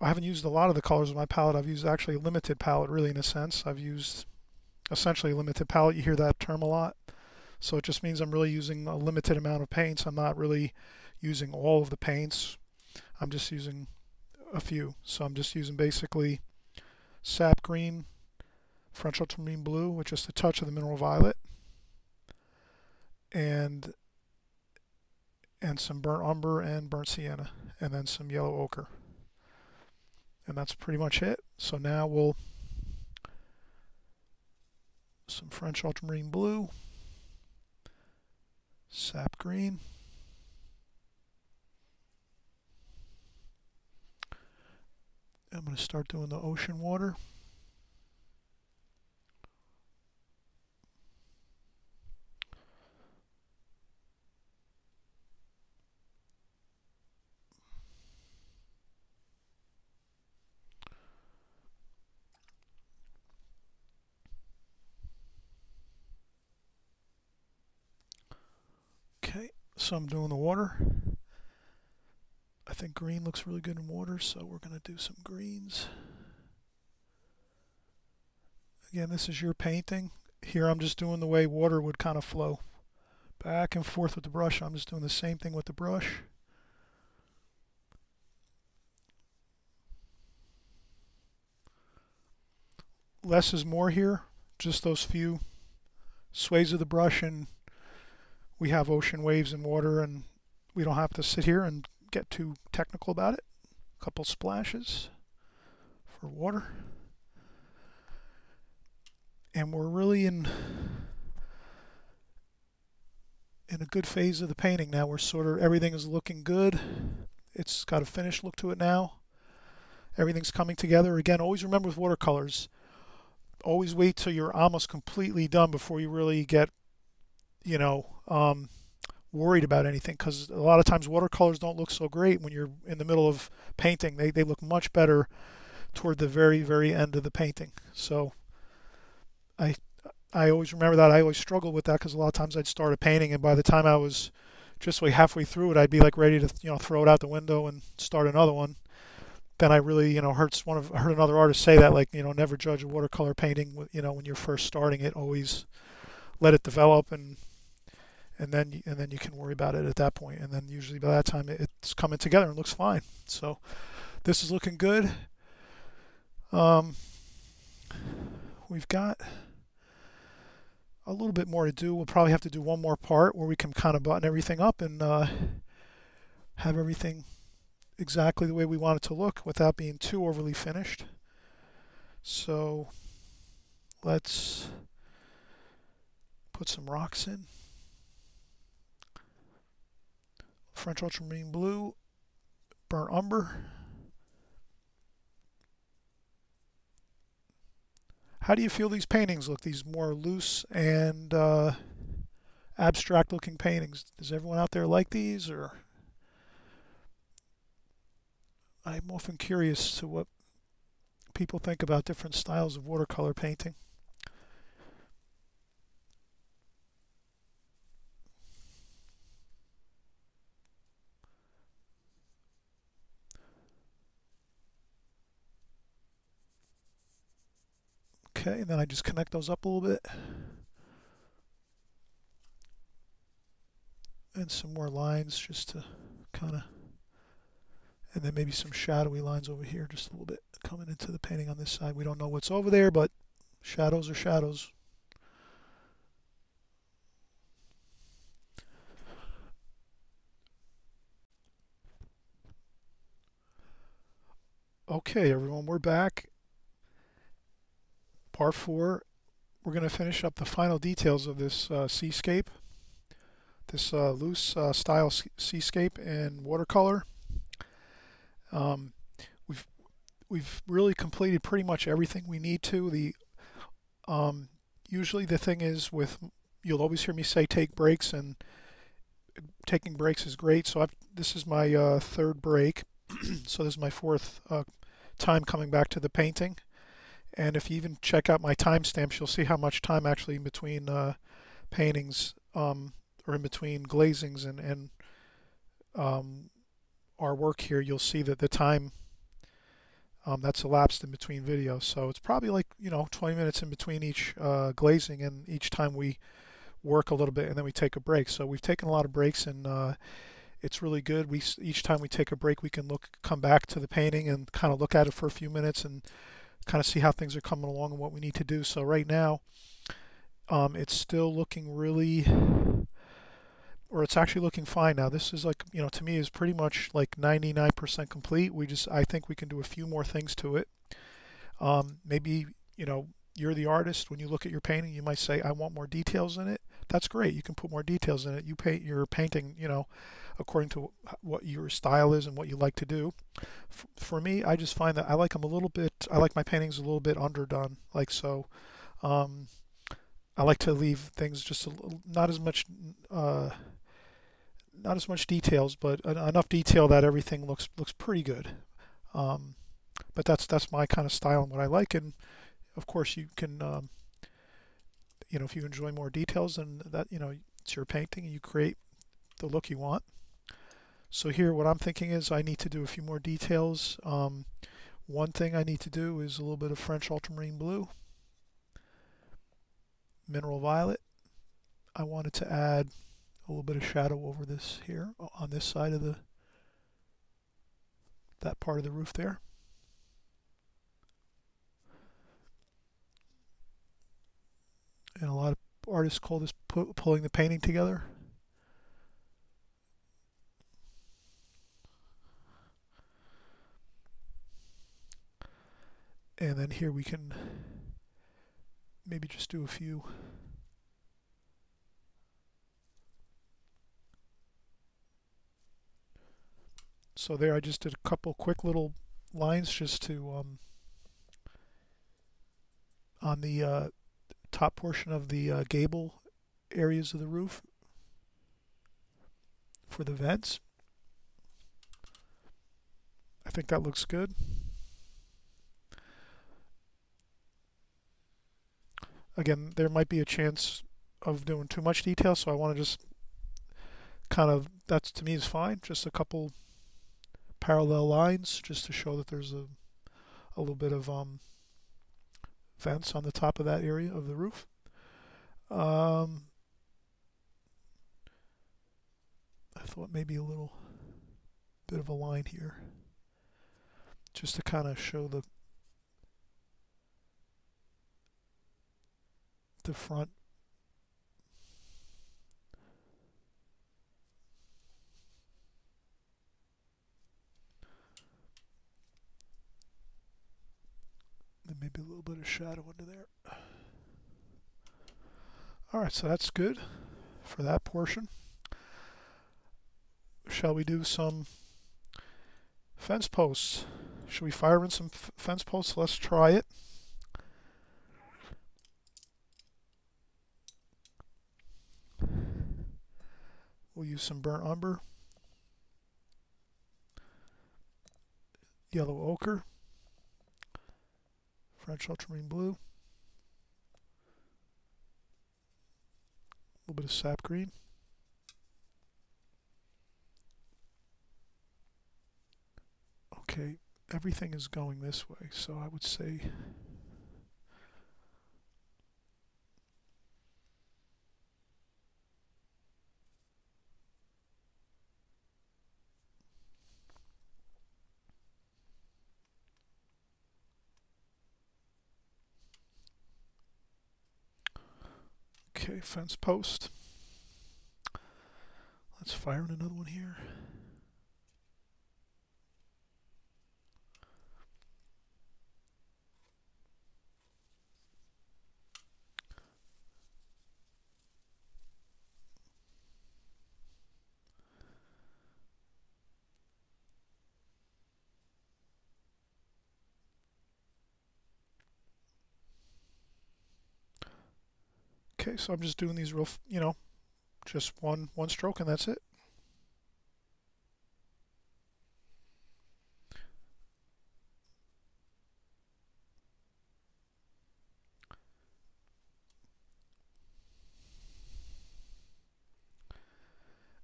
I haven't used a lot of the colors of my palette. I've used actually a limited palette, really, in a sense. I've used essentially a limited palette. You hear that term a lot. So it just means I'm really using a limited amount of paints. I'm not really using all of the paints. I'm just using a few. So I'm just using basically sap green, French ultramarine blue with just a touch of the mineral violet, and and some burnt umber and burnt sienna and then some yellow ochre and that's pretty much it so now we'll some French ultramarine blue sap green I'm going to start doing the ocean water Okay, so I'm doing the water. I think green looks really good in water, so we're going to do some greens. Again, this is your painting. Here I'm just doing the way water would kind of flow. Back and forth with the brush. I'm just doing the same thing with the brush. Less is more here. Just those few sways of the brush and we have ocean waves and water and we don't have to sit here and get too technical about it. A couple splashes for water. And we're really in in a good phase of the painting now. We're sort of everything is looking good. It's got a finished look to it now. Everything's coming together. Again, always remember with watercolors, always wait till you're almost completely done before you really get you know, um, worried about anything because a lot of times watercolors don't look so great when you're in the middle of painting. They, they look much better toward the very, very end of the painting. So I, I always remember that. I always struggled with that because a lot of times I'd start a painting and by the time I was just way halfway through it, I'd be like ready to, you know, throw it out the window and start another one. Then I really, you know, heard one of heard another artist say that, like, you know, never judge a watercolor painting, you know, when you're first starting it. Always let it develop and and then and then you can worry about it at that point and then usually by that time it's coming together and looks fine. So this is looking good. Um, we've got a little bit more to do. We'll probably have to do one more part where we can kind of button everything up and uh, have everything exactly the way we want it to look without being too overly finished. So let's put some rocks in French ultramarine blue, burnt umber. How do you feel these paintings look? These more loose and uh, abstract looking paintings. Does everyone out there like these or? I'm often curious to what people think about different styles of watercolor painting. Okay, and then I just connect those up a little bit. And some more lines just to kind of, and then maybe some shadowy lines over here just a little bit coming into the painting on this side. We don't know what's over there, but shadows are shadows. Okay, everyone, we're back part four. We're going to finish up the final details of this uh, seascape, this uh, loose uh, style seascape in watercolor. Um, we've we've really completed pretty much everything we need to. The um, usually the thing is with you'll always hear me say take breaks and taking breaks is great. So I've, this is my uh, third break. so this is my fourth uh, time coming back to the painting. And if you even check out my timestamps, you'll see how much time actually in between uh, paintings um, or in between glazings and, and um, our work here, you'll see that the time um, that's elapsed in between videos. So it's probably like, you know, 20 minutes in between each uh, glazing and each time we work a little bit and then we take a break. So we've taken a lot of breaks and uh, it's really good. We each time we take a break, we can look, come back to the painting and kind of look at it for a few minutes and kind of see how things are coming along and what we need to do. So right now, um, it's still looking really, or it's actually looking fine now. This is like, you know, to me is pretty much like 99% complete. We just, I think we can do a few more things to it. Um, maybe, you know, you're the artist. When you look at your painting, you might say, I want more details in it. That's great. You can put more details in it. You paint your painting, you know, according to what your style is and what you like to do. For me, I just find that I like them a little bit, I like my paintings a little bit underdone, like so. Um, I like to leave things just a not as much, uh, not as much details, but enough detail that everything looks looks pretty good. Um, but that's that's my kind of style and what I like, and of course you can, um, you know, if you enjoy more details, and that you know it's your painting, you create the look you want. So here what I'm thinking is I need to do a few more details. Um, one thing I need to do is a little bit of French ultramarine blue, mineral violet. I wanted to add a little bit of shadow over this here on this side of the that part of the roof there. And a lot of artists call this pu pulling the painting together. and then here we can maybe just do a few so there I just did a couple quick little lines just to um, on the uh, top portion of the uh, gable areas of the roof for the vents. I think that looks good. Again, there might be a chance of doing too much detail, so I want to just kind of, that's to me is fine, just a couple parallel lines just to show that there's a, a little bit of um, vents on the top of that area of the roof. Um, I thought maybe a little bit of a line here just to kind of show the the front. Maybe a little bit of shadow under there. Alright, so that's good for that portion. Shall we do some fence posts? Should we fire in some fence posts? Let's try it. We'll use some burnt umber, yellow ochre, French ultramarine blue, a little bit of sap green. Okay, everything is going this way, so I would say Okay, fence post. Let's fire in another one here. So I'm just doing these real, you know, just one one stroke and that's it.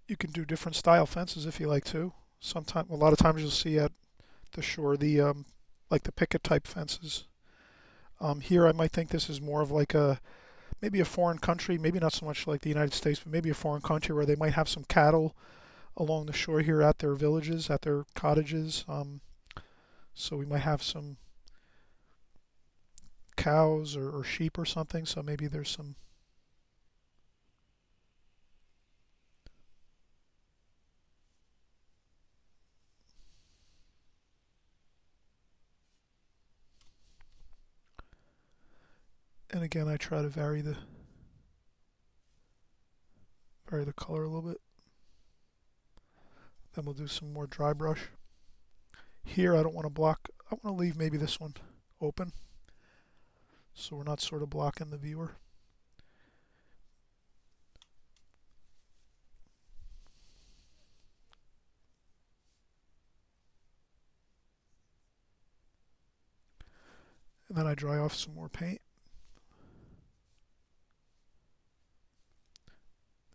You can do different style fences if you like to. Sometimes, a lot of times you'll see at the shore the um, like the picket type fences. Um, here I might think this is more of like a maybe a foreign country, maybe not so much like the United States, but maybe a foreign country where they might have some cattle along the shore here at their villages, at their cottages. Um, so we might have some cows or, or sheep or something. So maybe there's some and again I try to vary the vary the color a little bit. Then we'll do some more dry brush. Here I don't want to block I want to leave maybe this one open so we're not sort of blocking the viewer. And then I dry off some more paint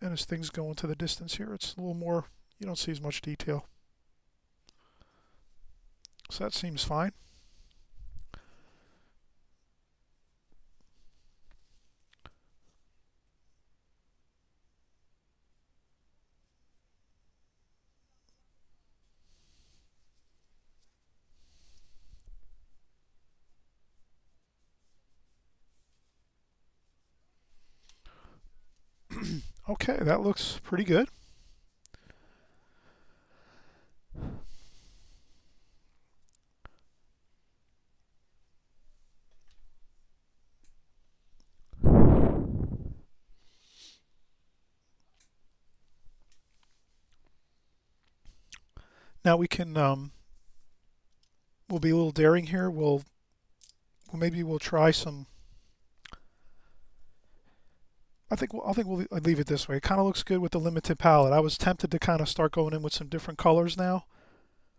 And as things go into the distance here, it's a little more, you don't see as much detail. So that seems fine. Okay, that looks pretty good. Now we can, um, we'll be a little daring here. We'll, maybe we'll try some I think I think we'll leave it this way. It kind of looks good with the limited palette. I was tempted to kind of start going in with some different colors now,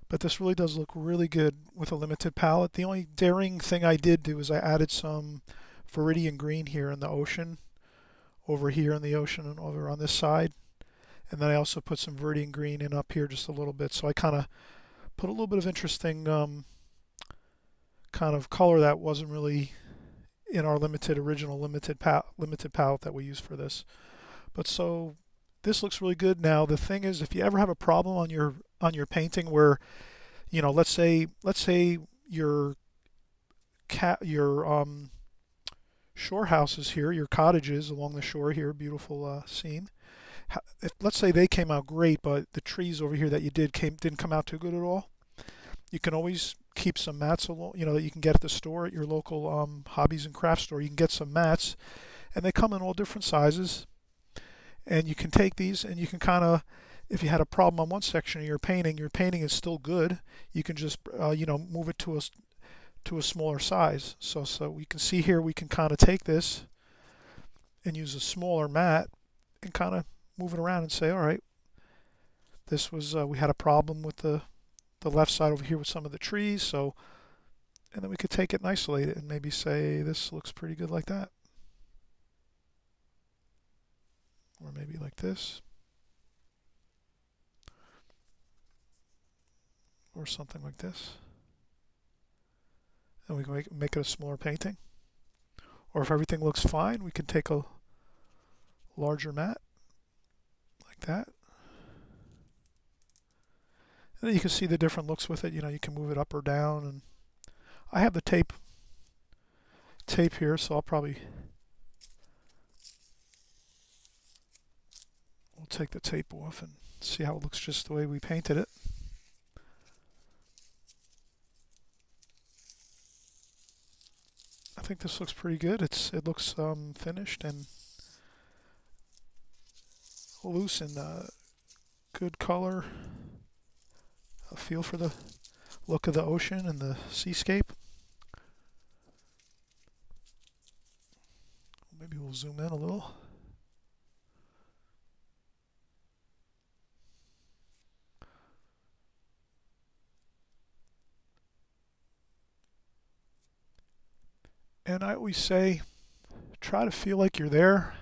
but this really does look really good with a limited palette. The only daring thing I did do is I added some Viridian green here in the ocean, over here in the ocean and over on this side. And then I also put some Viridian green in up here just a little bit. So I kind of put a little bit of interesting um, kind of color that wasn't really in our limited original limited pal limited palette that we use for this. But so this looks really good. Now the thing is, if you ever have a problem on your on your painting where, you know, let's say let's say your cat your um shore houses here, your cottages along the shore here, beautiful uh, scene. If, let's say they came out great, but the trees over here that you did came didn't come out too good at all. You can always keep some mats along, you know, that you can get at the store at your local um, hobbies and craft store. You can get some mats, and they come in all different sizes. And you can take these and you can kind of, if you had a problem on one section of your painting, your painting is still good. You can just, uh, you know, move it to a to a smaller size. So so we can see here we can kind of take this and use a smaller mat and kind of move it around and say, all right, this was uh, we had a problem with the the left side over here with some of the trees. So, and then we could take it and isolate it and maybe say this looks pretty good like that. Or maybe like this. Or something like this. And we can make, make it a smaller painting. Or if everything looks fine, we can take a larger mat like that. And then you can see the different looks with it. You know, you can move it up or down. And I have the tape tape here, so I'll probably we'll take the tape off and see how it looks just the way we painted it. I think this looks pretty good. It's it looks um, finished and loose and uh, good color a feel for the look of the ocean and the seascape. Maybe we'll zoom in a little. And I always say, try to feel like you're there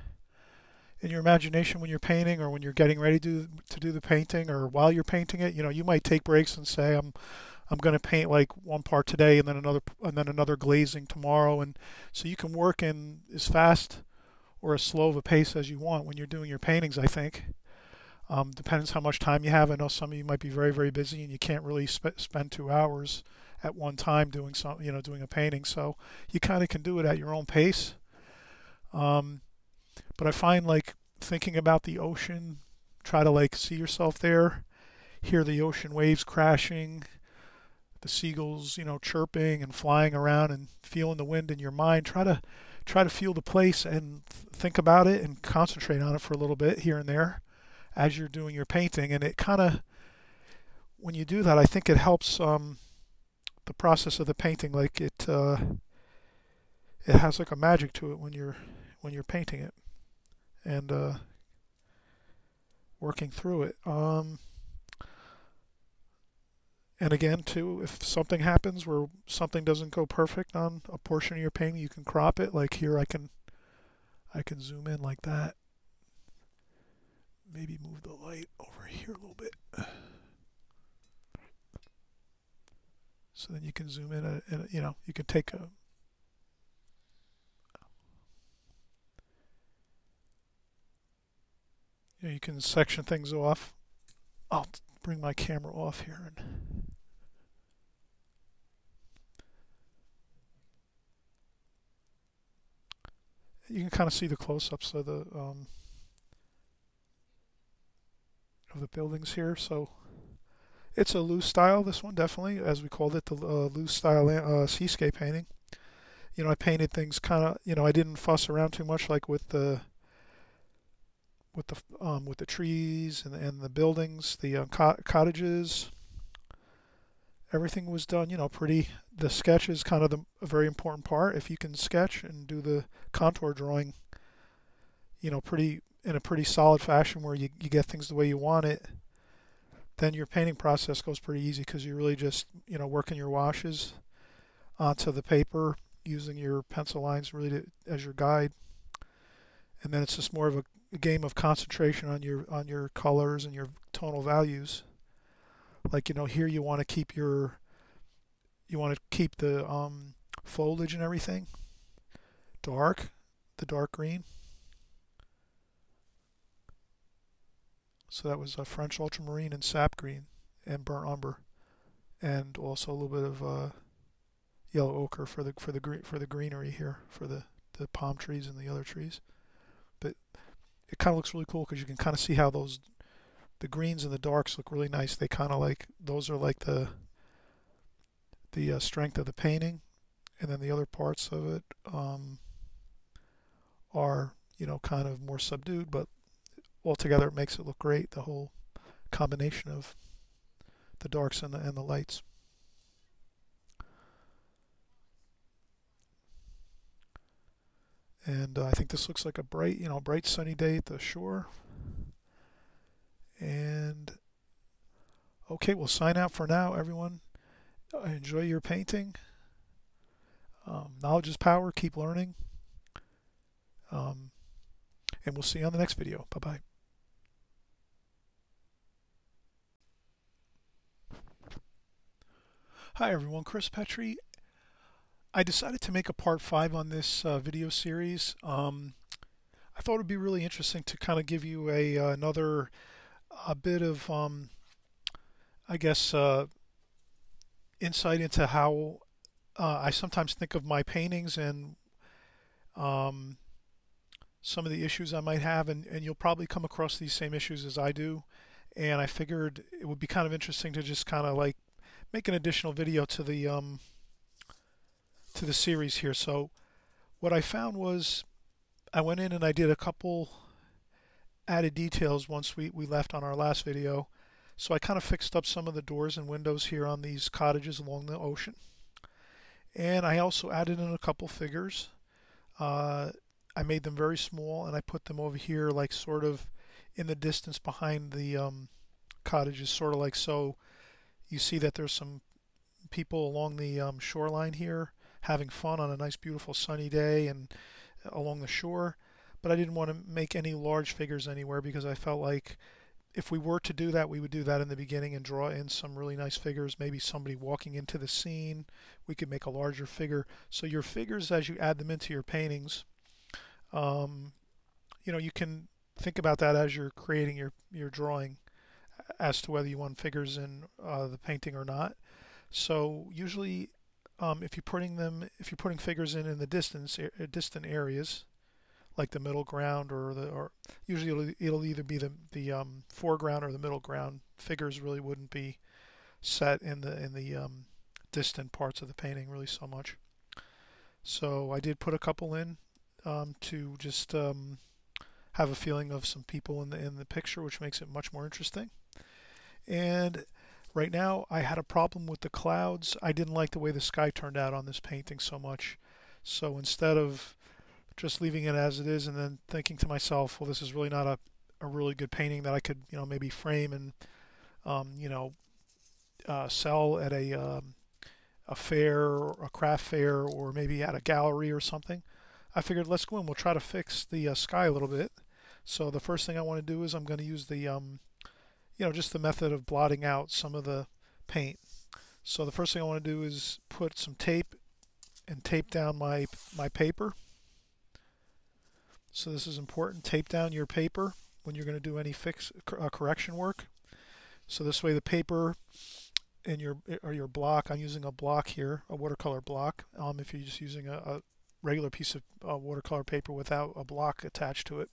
in your imagination when you're painting or when you're getting ready to, to do the painting or while you're painting it. You know, you might take breaks and say, I'm I'm going to paint like one part today and then another and then another glazing tomorrow. And so you can work in as fast or as slow of a pace as you want when you're doing your paintings I think. Um, depends how much time you have. I know some of you might be very very busy and you can't really sp spend two hours at one time doing some you know doing a painting. So you kind of can do it at your own pace. Um, but I find like thinking about the ocean, try to like see yourself there, hear the ocean waves crashing, the seagulls, you know, chirping and flying around and feeling the wind in your mind. Try to try to feel the place and think about it and concentrate on it for a little bit here and there as you're doing your painting. And it kind of, when you do that, I think it helps um, the process of the painting. Like it, uh, it has like a magic to it when you're when you're painting it and uh, working through it. Um, and again, too, if something happens where something doesn't go perfect on a portion of your painting, you can crop it. Like here, I can, I can zoom in like that. Maybe move the light over here a little bit. So then you can zoom in, and you know, you can take a you, know, you can section things off. I'll bring my camera off here and you can kind of see the close-ups of the um, of the buildings here. So it's a loose style. This one definitely, as we called it, the uh, loose style uh, seascape painting. You know, I painted things kind of. You know, I didn't fuss around too much, like with the with the um, with the trees and, and the buildings, the uh, co cottages. Everything was done, you know, pretty. The sketch is kind of the, a very important part. If you can sketch and do the contour drawing, you know, pretty in a pretty solid fashion where you, you get things the way you want it, then your painting process goes pretty easy because you're really just, you know, working your washes onto the paper using your pencil lines really to, as your guide. And then it's just more of a game of concentration on your on your colors and your tonal values. Like you know, here you want to keep your you want to keep the um, foliage and everything dark, the dark green. So that was a French ultramarine and sap green and burnt umber, and also a little bit of uh, yellow ochre for the for the for the greenery here for the the palm trees and the other trees. But it kind of looks really cool because you can kind of see how those the greens and the darks look really nice. They kind of like those are like the the uh, strength of the painting, and then the other parts of it um, are you know kind of more subdued, but altogether it makes it look great. The whole combination of the darks and the and the lights. And uh, I think this looks like a bright, you know, bright sunny day at the shore. And okay, we'll sign out for now, everyone. Uh, enjoy your painting. Um, knowledge is power. Keep learning. Um, and we'll see you on the next video. Bye-bye. Hi everyone, Chris Petri I decided to make a part five on this uh, video series. Um, I thought it would be really interesting to kind of give you a uh, another a bit of um, I guess uh, insight into how uh, I sometimes think of my paintings and um, some of the issues I might have and, and you'll probably come across these same issues as I do and I figured it would be kind of interesting to just kind of like make an additional video to the um, to the series here. So what I found was I went in and I did a couple added details once we, we left on our last video. So I kind of fixed up some of the doors and windows here on these cottages along the ocean. And I also added in a couple figures. Uh, I made them very small and I put them over here like sort of in the distance behind the um, cottages, sort of like so. You see that there's some people along the um, shoreline here having fun on a nice, beautiful sunny day and along the shore. But I didn't want to make any large figures anywhere because I felt like if we were to do that, we would do that in the beginning and draw in some really nice figures. Maybe somebody walking into the scene. We could make a larger figure. So your figures, as you add them into your paintings, um, you know, you can think about that as you're creating your your drawing, as to whether you want figures in uh, the painting or not. So usually, um, if you're putting them, if you're putting figures in in the distance, distant areas, like the middle ground or the or usually it'll, it'll either be the the um, foreground or the middle ground. Figures really wouldn't be set in the in the um, distant parts of the painting really so much. So I did put a couple in um, to just um, have a feeling of some people in the in the picture, which makes it much more interesting. And right now, I had a problem with the clouds. I didn't like the way the sky turned out on this painting so much. So instead of just leaving it as it is and then thinking to myself, well, this is really not a, a really good painting that I could, you know, maybe frame and, um, you know, uh, sell at a, um, a fair, or a craft fair, or maybe at a gallery or something. I figured let's go in. We'll try to fix the uh, sky a little bit. So the first thing I want to do is I'm going to use the, um, you know, just the method of blotting out some of the paint. So the first thing I want to do is put some tape and tape down my my paper. So this is important. Tape down your paper when you're going to do any fix uh, correction work. So this way the paper in your or your block, I'm using a block here, a watercolor block. Um, if you're just using a, a regular piece of uh, watercolor paper without a block attached to it.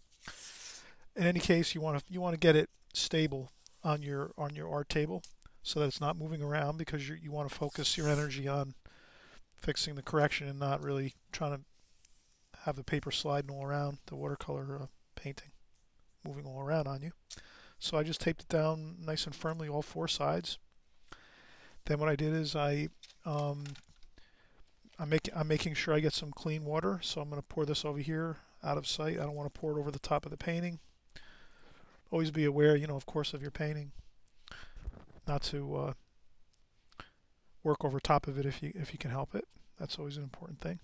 In any case, you want to you want to get it stable on your on your art table so that it's not moving around because you you want to focus your energy on fixing the correction and not really trying to have the paper sliding all around the watercolor uh, painting, moving all around on you. So I just taped it down nice and firmly all four sides. Then what I did is I um, I'm making I'm making sure I get some clean water. So I'm going to pour this over here out of sight. I don't want to pour it over the top of the painting. Always be aware, you know, of course, of your painting, not to uh, work over top of it if you if you can help it. That's always an important thing.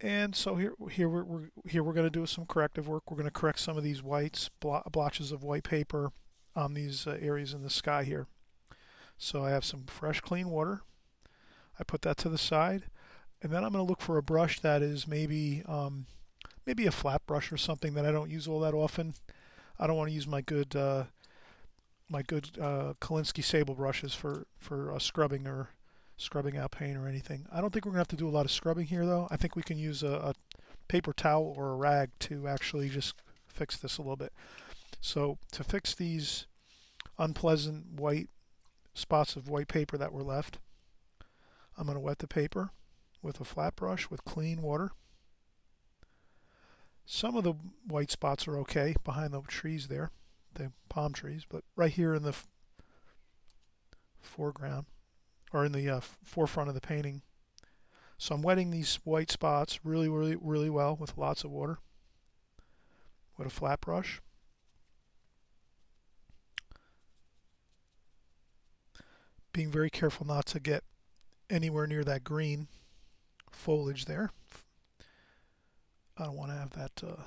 And so here, here we're, we're here we're going to do some corrective work. We're going to correct some of these whites, blotches of white paper on these uh, areas in the sky here. So I have some fresh, clean water. I put that to the side, and then I'm going to look for a brush that is maybe um, maybe a flat brush or something that I don't use all that often. I don't want to use my good uh, my good uh, Kolinsky sable brushes for for uh, scrubbing or scrubbing out paint or anything. I don't think we're going to have to do a lot of scrubbing here though. I think we can use a, a paper towel or a rag to actually just fix this a little bit. So to fix these unpleasant white spots of white paper that were left, I'm going to wet the paper with a flat brush with clean water. Some of the white spots are okay behind the trees there, the palm trees, but right here in the foreground, or in the uh, forefront of the painting. So I'm wetting these white spots really, really, really well with lots of water with a flat brush. Being very careful not to get anywhere near that green foliage there. I don't want to have that uh,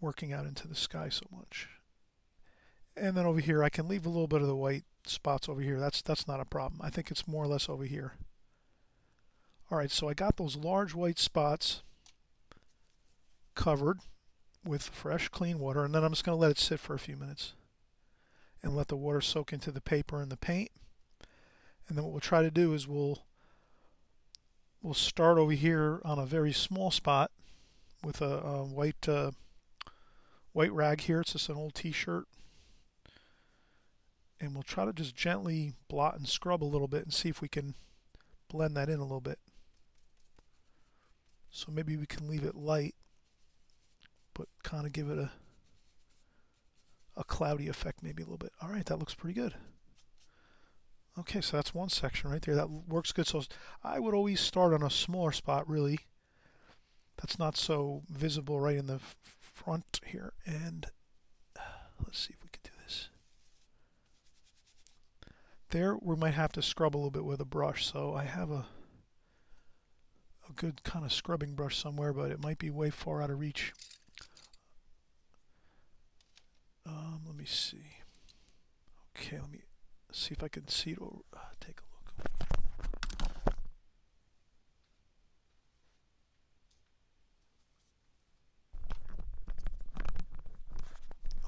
working out into the sky so much. And then over here, I can leave a little bit of the white spots over here. That's, that's not a problem. I think it's more or less over here. All right, so I got those large white spots covered with fresh, clean water, and then I'm just going to let it sit for a few minutes and let the water soak into the paper and the paint. And then what we'll try to do is we'll we'll start over here on a very small spot with a, a white uh, white rag here. It's just an old T-shirt and we'll try to just gently blot and scrub a little bit and see if we can blend that in a little bit. So maybe we can leave it light, but kind of give it a a cloudy effect maybe a little bit. All right, that looks pretty good. Okay, so that's one section right there. That works good. So I would always start on a smaller spot, really. That's not so visible right in the front here. And let's see if we can do this. there we might have to scrub a little bit with a brush. So I have a a good kind of scrubbing brush somewhere, but it might be way far out of reach. Um, let me see. Okay, let me see if I can see it. Over, uh, take a look.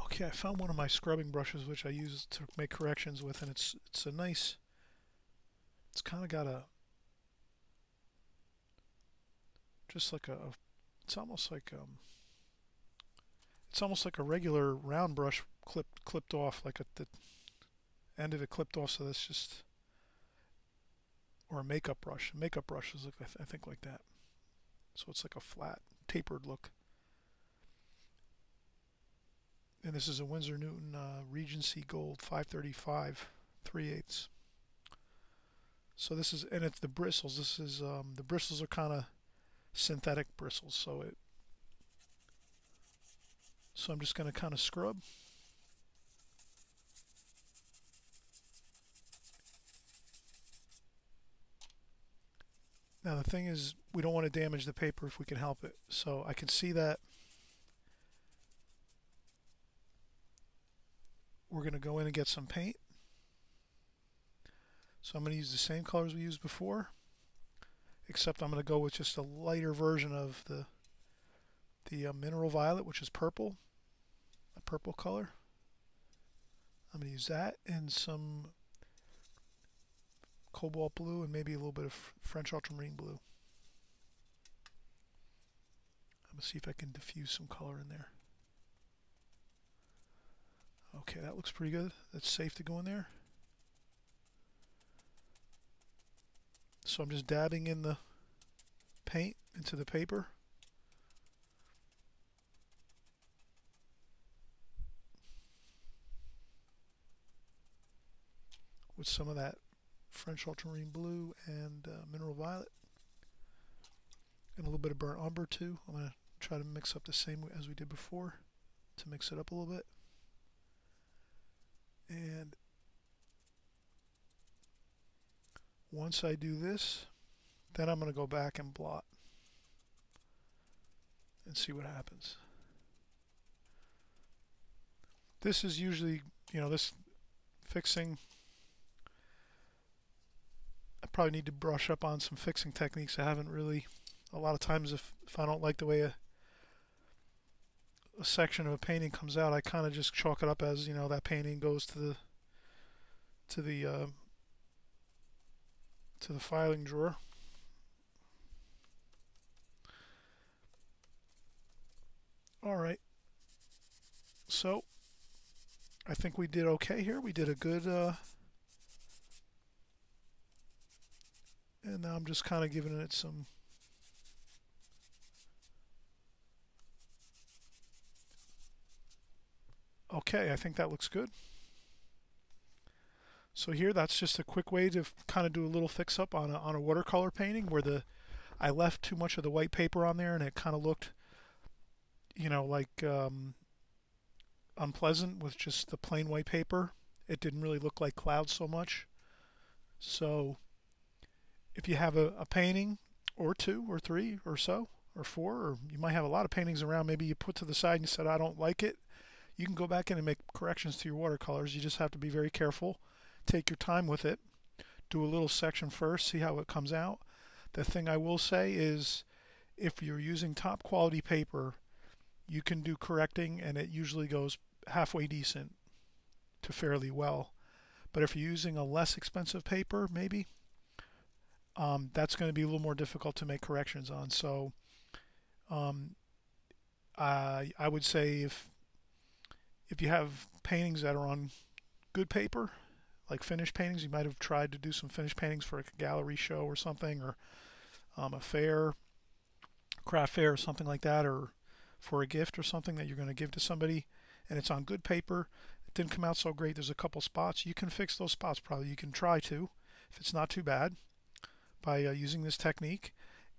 Okay, I found one of my scrubbing brushes which I use to make corrections with, and it's it's a nice. It's kind of got a just like a. It's almost like um. It's almost like a regular round brush clipped clipped off, like a, the end of it clipped off. So that's just. Or a makeup brush. Makeup brushes look, I, th I think, like that. So it's like a flat, tapered look. And this is a Winsor Newton uh, Regency Gold 535 3 eighths. So this is, and it's the bristles. This is, um, the bristles are kind of synthetic bristles. So it, so I'm just going to kind of scrub. Now the thing is, we don't want to damage the paper if we can help it. So I can see that we're going to go in and get some paint. So I'm going to use the same colors we used before, except I'm going to go with just a lighter version of the the uh, mineral violet, which is purple, a purple color. I'm going to use that and some cobalt blue and maybe a little bit of French ultramarine blue. I'm going to see if I can diffuse some color in there. Okay, that looks pretty good. That's safe to go in there. So I'm just dabbing in the paint into the paper. With some of that French ultramarine blue and uh, mineral violet. And a little bit of burnt umber too. I'm going to try to mix up the same as we did before to mix it up a little bit. And once I do this, then I'm going to go back and blot and see what happens. This is usually, you know, this fixing, I probably need to brush up on some fixing techniques. I haven't really, a lot of times if, if I don't like the way a a section of a painting comes out, I kind of just chalk it up as you know that painting goes to the to the uh, to the filing drawer. All right. So I think we did okay here. We did a good. Uh, and now I'm just kind of giving it some Okay, I think that looks good. So here, that's just a quick way to kind of do a little fix up on a, on a watercolor painting where the I left too much of the white paper on there and it kind of looked, you know, like um, unpleasant with just the plain white paper. It didn't really look like clouds so much. So if you have a, a painting or two or three or so or four, or you might have a lot of paintings around, maybe you put to the side and you said, I don't like it you can go back in and make corrections to your watercolors. You just have to be very careful. Take your time with it. Do a little section first, see how it comes out. The thing I will say is if you're using top quality paper, you can do correcting and it usually goes halfway decent to fairly well. But if you're using a less expensive paper, maybe, um, that's going to be a little more difficult to make corrections on. So um, I, I would say if if you have paintings that are on good paper, like finished paintings, you might have tried to do some finished paintings for a gallery show or something, or um, a fair, craft fair or something like that, or for a gift or something that you're going to give to somebody, and it's on good paper. It didn't come out so great. There's a couple spots. You can fix those spots probably. You can try to, if it's not too bad, by uh, using this technique.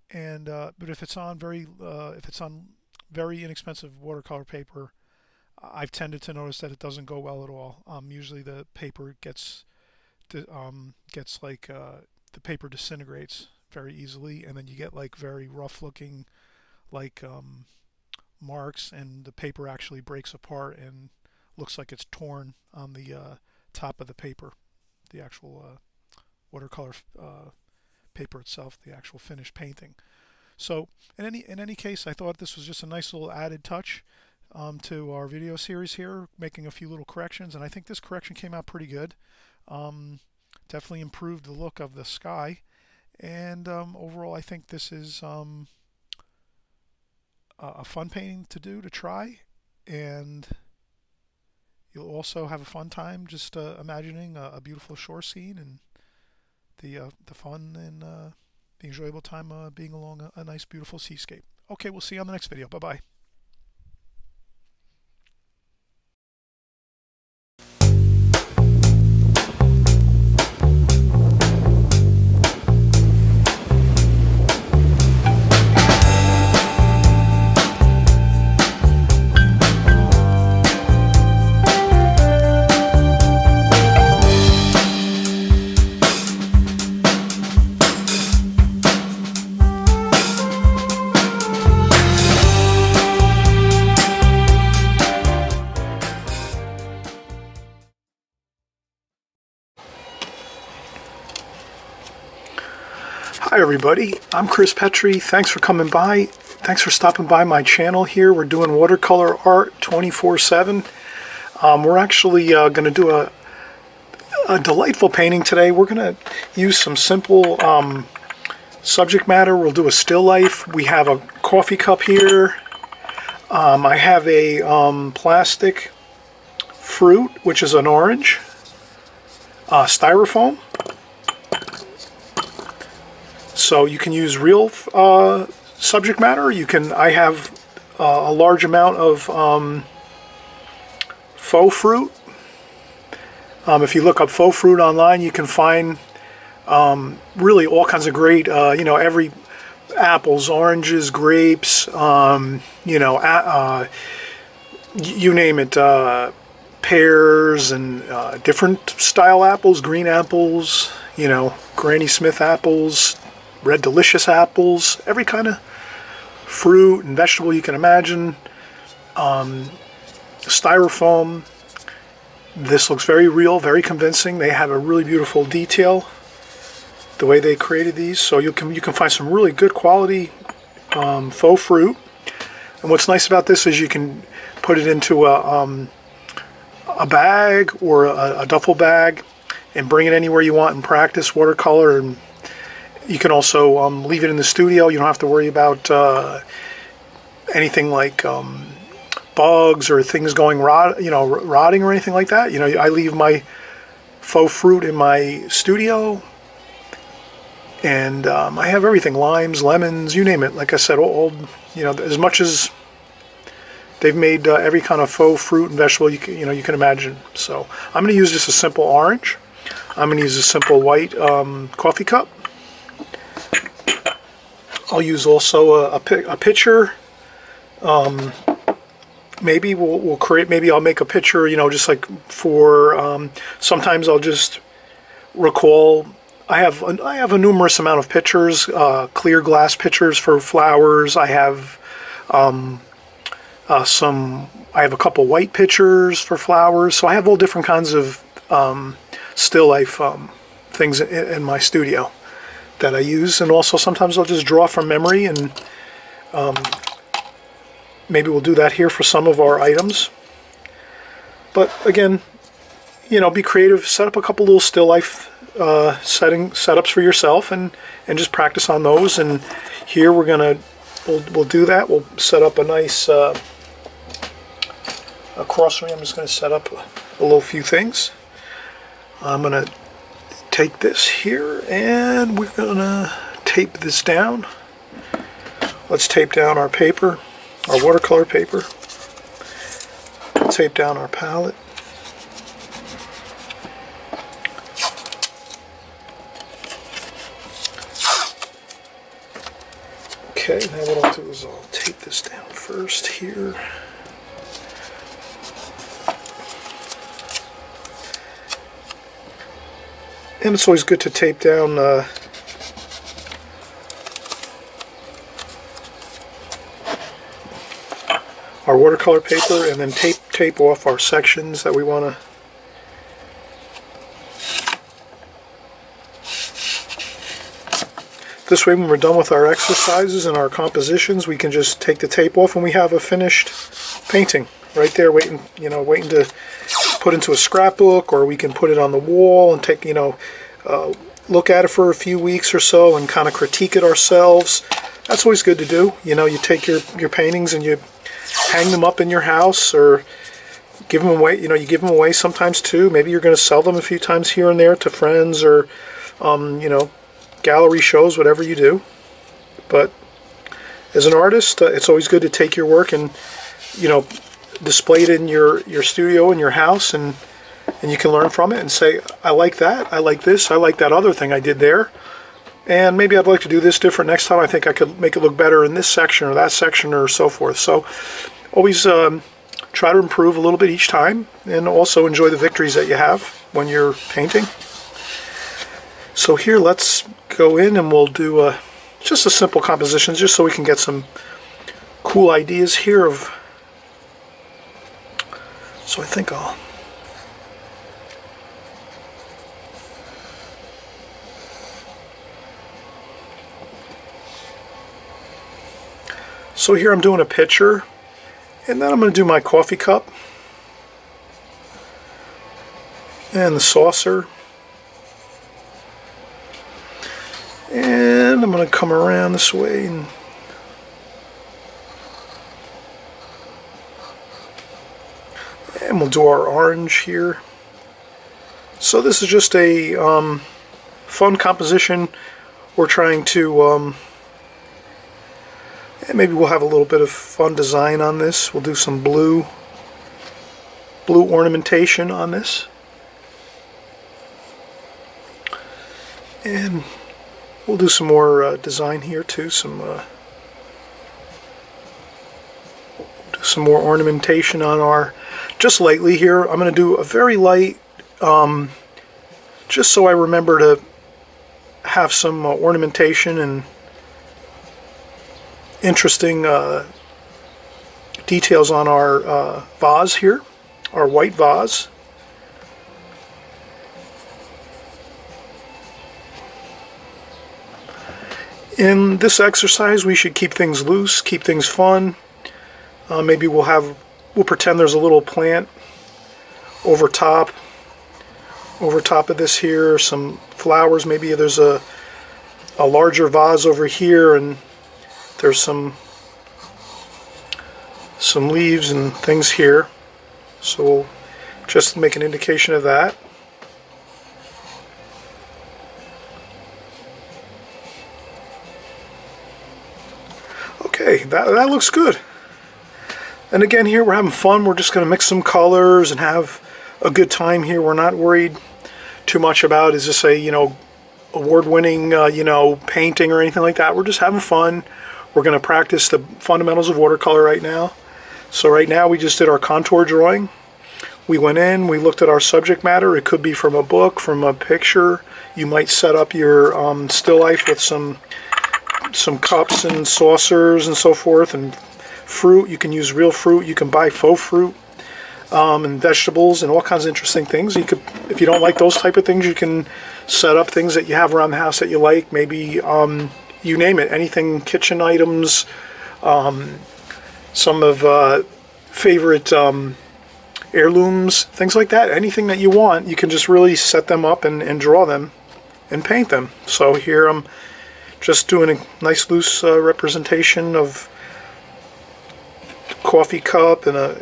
And uh, but if it's on very, uh, if it's on very inexpensive watercolor paper, I've tended to notice that it doesn't go well at all. Um, usually the paper gets um, gets like uh, the paper disintegrates very easily, and then you get like very rough looking like um, marks, and the paper actually breaks apart and looks like it's torn on the uh, top of the paper, the actual watercolor uh, paper itself, the actual finished painting. So in any in any case, I thought this was just a nice little added touch um, to our video series here, making a few little corrections, and I think this correction came out pretty good. Um, definitely improved the look of the sky, and um, overall, I think this is um, a fun painting to do to try, and you'll also have a fun time just uh, imagining a, a, beautiful shore scene and the uh, the fun and uh, the enjoyable time uh, being along a, a nice, beautiful seascape. Okay, we'll see you on the next video. Bye bye. Everybody, I'm Chris Petri. Thanks for coming by. Thanks for stopping by my channel here. We're doing watercolor art 24-7. Um, we're actually uh, going to do a, a delightful painting today. We're going to use some simple um, subject matter. We'll do a still life. We have a coffee cup here. Um, I have a um, plastic fruit, which is an orange, uh, styrofoam. So you can use real uh, subject matter. You can. I have uh, a large amount of um, faux fruit. Um, if you look up faux fruit online, you can find um, really all kinds of great. Uh, you know, every apples, oranges, grapes. Um, you know, uh, you name it. Uh, pears and uh, different style apples, green apples. You know, Granny Smith apples, red delicious apples, every kind of fruit and vegetable you can imagine. Um, styrofoam. This looks very real, very convincing. They have a really beautiful detail the way they created these. So you can you can find some really good quality um, faux fruit. And what's nice about this is you can put it into a, um, a bag or a, a duffel bag and bring it anywhere you want and practice watercolor and you can also um, leave it in the studio. You don't have to worry about uh, anything like um, bugs or things going rot, you know, rotting or anything like that. You know, I leave my faux fruit in my studio, and um, I have everything: limes, lemons, you name it. Like I said, all, you know, as much as they've made uh, every kind of faux fruit and vegetable you can, you know you can imagine. So I'm going to use just a simple orange. I'm going to use a simple white um, coffee cup. I'll use also a, a, a picture. Um, maybe we'll, we'll, create, maybe I'll make a picture, you know, just like for, um, sometimes I'll just recall, I have, I have a numerous amount of pictures, uh, clear glass pictures for flowers. I have um, uh, some, I have a couple white pictures for flowers. So I have all different kinds of um, still life um, things in, in my studio that I use and also sometimes I'll just draw from memory and um, maybe we'll do that here for some of our items. But again you know be creative set up a couple little still life uh, setting setups for yourself and and just practice on those and here we're gonna we'll, we'll do that. We'll set up a nice uh, across from me I'm just gonna set up a, a little few things. I'm gonna take this here and we're gonna tape this down. Let's tape down our paper, our watercolor paper. Tape down our palette. Okay, now what I'll do is I'll tape this down first here. And it's always good to tape down uh, our watercolor paper and then tape tape off our sections that we want to This way when we're done with our exercises and our compositions we can just take the tape off and we have a finished painting right there waiting you know waiting to put into a scrapbook or we can put it on the wall and take you know uh, look at it for a few weeks or so and kind of critique it ourselves that's always good to do you know you take your your paintings and you hang them up in your house or give them away. You know, you give them away sometimes too. Maybe you're going to sell them a few times here and there to friends or, um, you know, gallery shows, whatever you do. But as an artist, uh, it's always good to take your work and, you know, display it in your, your studio in your house and and you can learn from it and say, I like that, I like this, I like that other thing I did there. And maybe I'd like to do this different next time. I think I could make it look better in this section or that section or so forth. So always um, try to improve a little bit each time and also enjoy the victories that you have when you're painting. So here let's go in and we'll do a, just a simple composition just so we can get some cool ideas here of so I think I'll So here I'm doing a pitcher and then I'm going to do my coffee cup and the saucer. And I'm going to come around this way and and we'll do our orange here. So this is just a um, fun composition. We're trying to um, and maybe we'll have a little bit of fun design on this. We'll do some blue, blue ornamentation on this. And we'll do some more uh, design here too, some uh, do some more ornamentation on our, just lightly here, I'm going to do a very light, um, just so I remember to have some uh, ornamentation and interesting uh, details on our uh, vase here, our white vase. In this exercise, we should keep things loose, keep things fun. Uh, maybe we'll have, we'll pretend there's a little plant over top, over top of this here, some flowers. Maybe there's a, a larger vase over here and there's some some leaves and things here. So we'll just make an indication of that. Okay that, that looks good and again here we're having fun we're just gonna mix some colors and have a good time here we're not worried too much about is this a you know award-winning uh, you know painting or anything like that we're just having fun we're going to practice the fundamentals of watercolor right now. So right now we just did our contour drawing. We went in, we looked at our subject matter. It could be from a book, from a picture. You might set up your um, still life with some some cups and saucers and so forth and fruit. You can use real fruit. You can buy faux fruit um, and vegetables and all kinds of interesting things. You could, if you don't like those type of things, you can set up things that you have around the house that you like. Maybe um, you name it, anything, kitchen items, um, some of uh, favorite um, heirlooms, things like that. Anything that you want, you can just really set them up and, and draw them and paint them. So here I'm just doing a nice loose uh, representation of coffee cup and a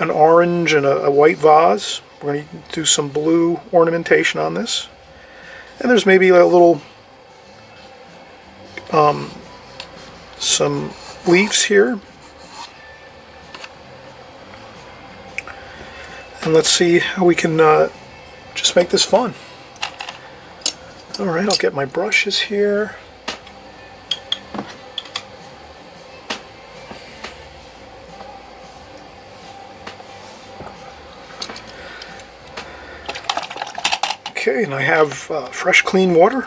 an orange and a, a white vase. We're going to do some blue ornamentation on this. And there's maybe a little um, some leaves here. And let's see how we can uh, just make this fun. Alright, I'll get my brushes here. Okay, and I have uh, fresh clean water.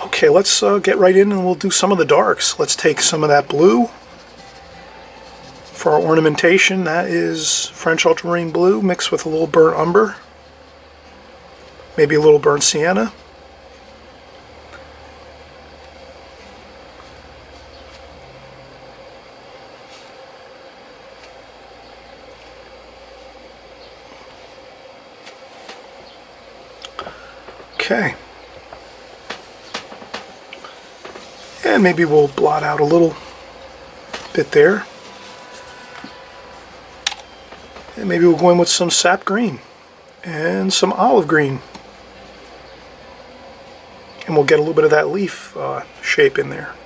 Okay, let's uh, get right in and we'll do some of the darks. Let's take some of that blue for our ornamentation. That is French ultramarine blue mixed with a little burnt umber, maybe a little burnt sienna. Okay. And maybe we'll blot out a little bit there. And maybe we'll go in with some sap green and some olive green. And we'll get a little bit of that leaf uh, shape in there.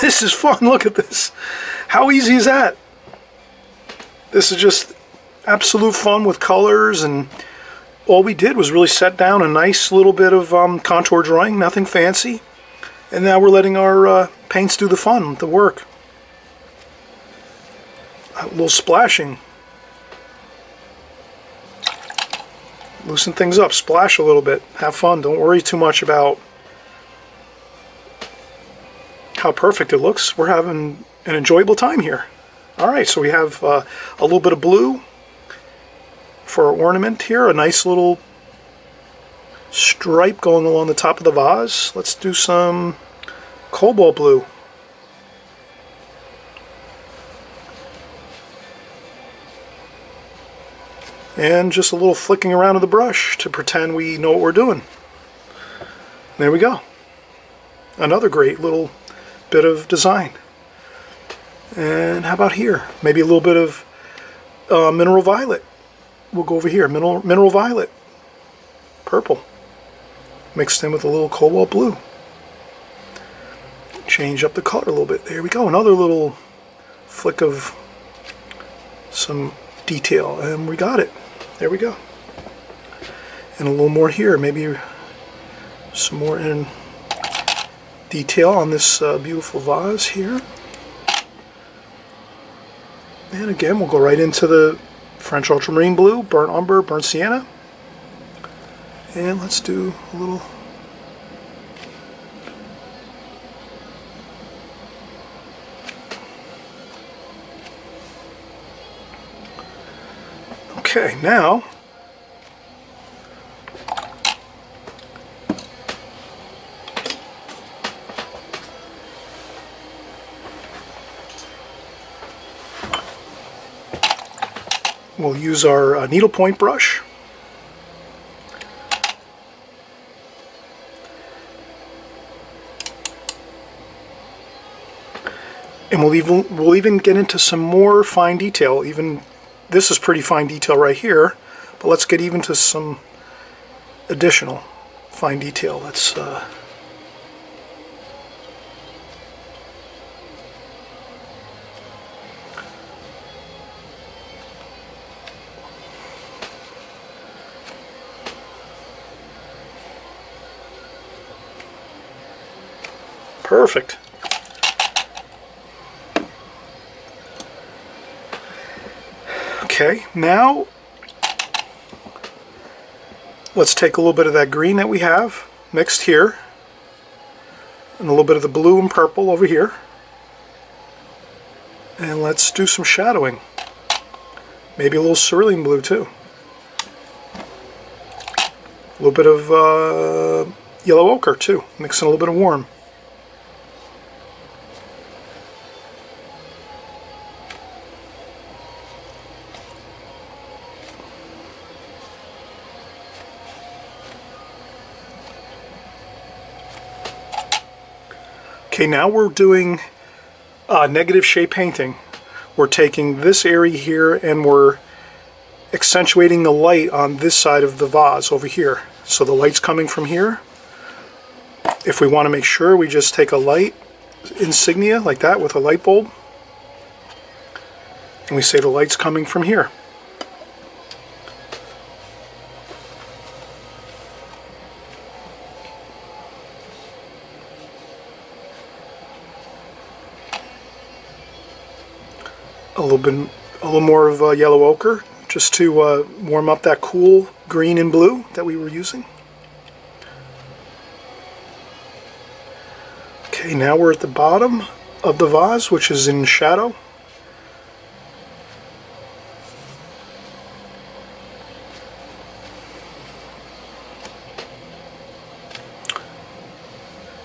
This is fun, look at this. How easy is that? This is just absolute fun with colors and all we did was really set down a nice little bit of um, contour drawing, nothing fancy. And now we're letting our uh, paints do the fun, the work. A little splashing. Loosen things up, splash a little bit, have fun. Don't worry too much about how perfect it looks. We're having an enjoyable time here. Alright, so we have uh, a little bit of blue, for our ornament here, a nice little stripe going along the top of the vase. Let's do some cobalt blue. And just a little flicking around of the brush to pretend we know what we're doing. There we go. Another great little bit of design. And how about here? Maybe a little bit of uh, mineral violet we'll go over here, mineral, mineral violet, purple, mixed in with a little cobalt blue. Change up the color a little bit. There we go, another little flick of some detail, and we got it. There we go. And a little more here, maybe some more in detail on this uh, beautiful vase here. And again, we'll go right into the French ultramarine blue, burnt umber, burnt sienna. And let's do a little Okay, now We'll use our uh, needlepoint brush. And we'll even, we'll even get into some more fine detail. Even this is pretty fine detail right here, but let's get even to some additional fine detail. Let's uh, Perfect. Okay, now let's take a little bit of that green that we have mixed here and a little bit of the blue and purple over here and let's do some shadowing. Maybe a little cerulean blue too. A little bit of uh, yellow ochre too, mixing a little bit of warm. Okay, now we're doing uh, negative shape painting. We're taking this area here and we're accentuating the light on this side of the vase over here. So the light's coming from here. If we want to make sure, we just take a light insignia like that with a light bulb. And we say the light's coming from here. Little bit, a little more of uh, yellow ochre, just to uh, warm up that cool green and blue that we were using. Okay, now we're at the bottom of the vase, which is in shadow.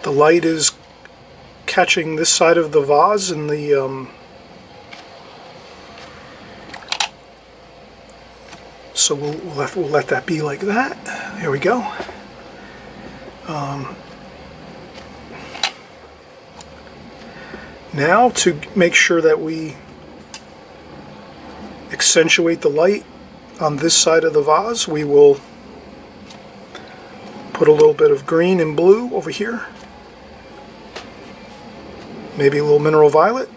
The light is catching this side of the vase and the um, so we'll, we'll, let, we'll let that be like that. There we go. Um, now to make sure that we accentuate the light on this side of the vase, we will put a little bit of green and blue over here. Maybe a little mineral violet.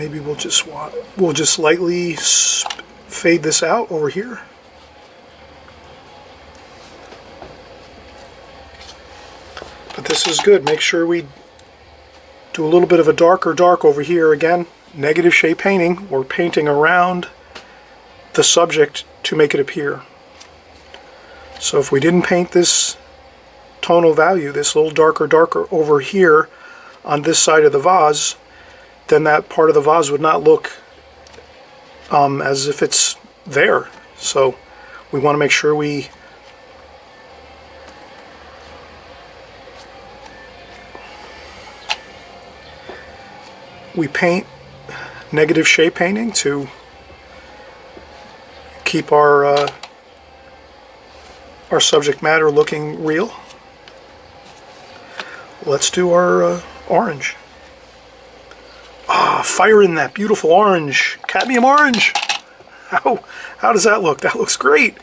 Maybe we'll just want, we'll just lightly fade this out over here. But this is good. Make sure we do a little bit of a darker dark over here. Again, negative shade painting. We're painting around the subject to make it appear. So if we didn't paint this tonal value, this little darker, darker over here on this side of the vase, then that part of the vase would not look um, as if it's there. So we want to make sure we we paint negative shape painting to keep our uh, our subject matter looking real let's do our uh, orange. Ah, fire in that beautiful orange, cadmium orange. How, how does that look? That looks great.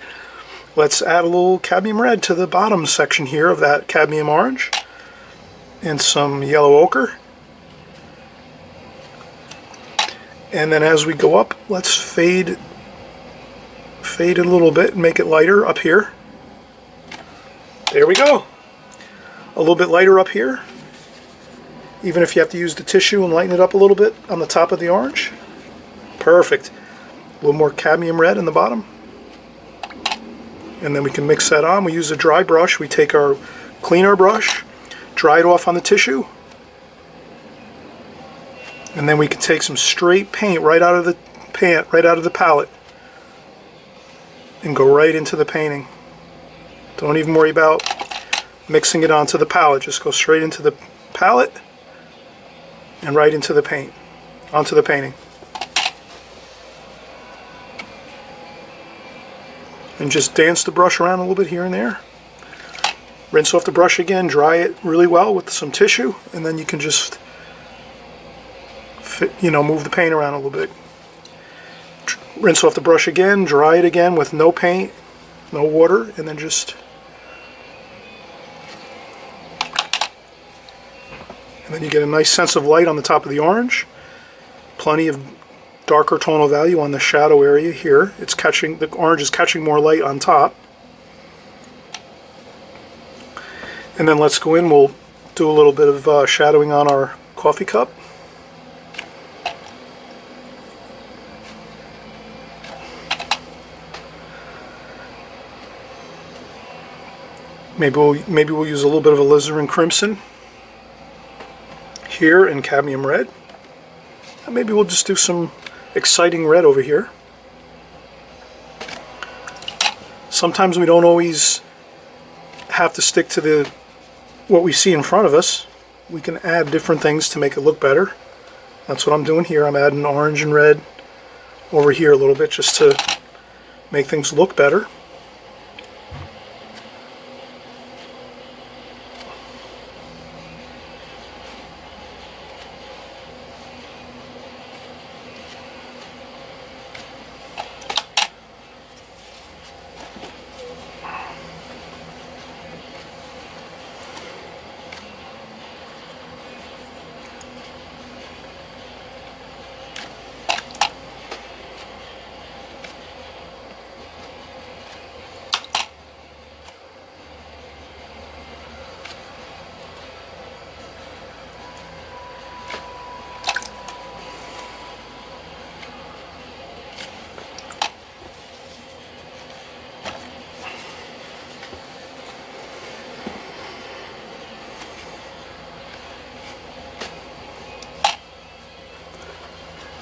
Let's add a little cadmium red to the bottom section here of that cadmium orange and some yellow ochre. And then as we go up, let's fade fade a little bit and make it lighter up here. There we go a little bit lighter up here even if you have to use the tissue and lighten it up a little bit on the top of the orange? Perfect. A little more cadmium red in the bottom. And then we can mix that on. We use a dry brush. We take our cleaner brush dry it off on the tissue. And then we can take some straight paint right out of the paint right out of the palette and go right into the painting. Don't even worry about mixing it onto the palette. Just go straight into the palette and right into the paint, onto the painting. And just dance the brush around a little bit here and there. Rinse off the brush again, dry it really well with some tissue, and then you can just, fit, you know, move the paint around a little bit. Rinse off the brush again, dry it again with no paint, no water, and then just And then you get a nice sense of light on the top of the orange. Plenty of darker tonal value on the shadow area here. It's catching, the orange is catching more light on top. And then let's go in, we'll do a little bit of uh, shadowing on our coffee cup. Maybe we'll, maybe we'll use a little bit of alizarin crimson here in cadmium red. And maybe we'll just do some exciting red over here. Sometimes we don't always have to stick to the what we see in front of us. We can add different things to make it look better. That's what I'm doing here. I'm adding orange and red over here a little bit just to make things look better.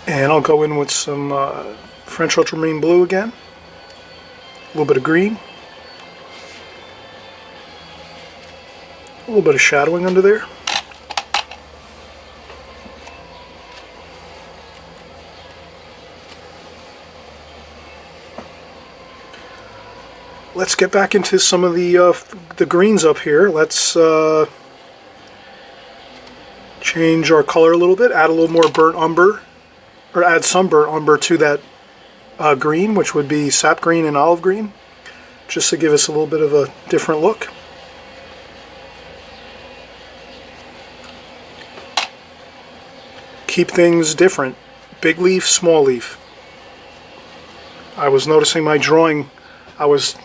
And I'll go in with some uh, French ultramarine blue again. A little bit of green. A little bit of shadowing under there. Let's get back into some of the uh, the greens up here. Let's uh, change our color a little bit, add a little more burnt umber, or add some burnt umber to that uh, green, which would be sap green and olive green, just to give us a little bit of a different look. Keep things different. Big leaf, small leaf. I was noticing my drawing, I was,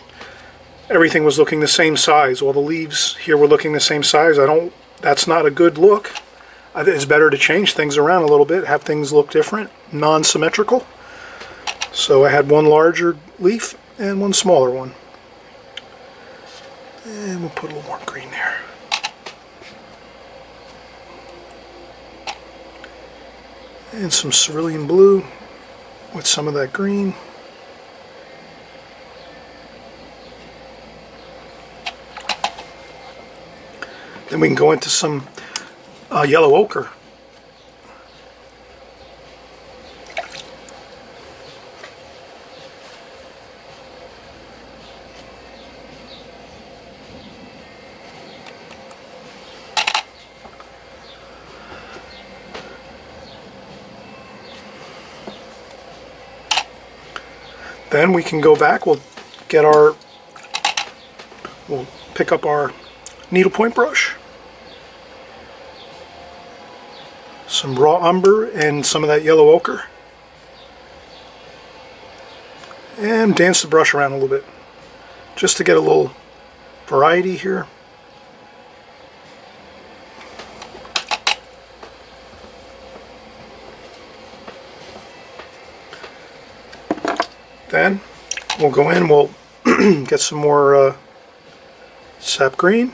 everything was looking the same size. All the leaves here were looking the same size. I don't, that's not a good look. It's better to change things around a little bit, have things look different, non-symmetrical. So I had one larger leaf and one smaller one. And we'll put a little more green there. And some cerulean blue with some of that green. Then we can go into some uh, yellow ochre. Then we can go back, we'll get our, we'll pick up our needlepoint brush. Some raw umber and some of that yellow ochre. And dance the brush around a little bit just to get a little variety here. Then we'll go in, we'll get some more uh, sap green.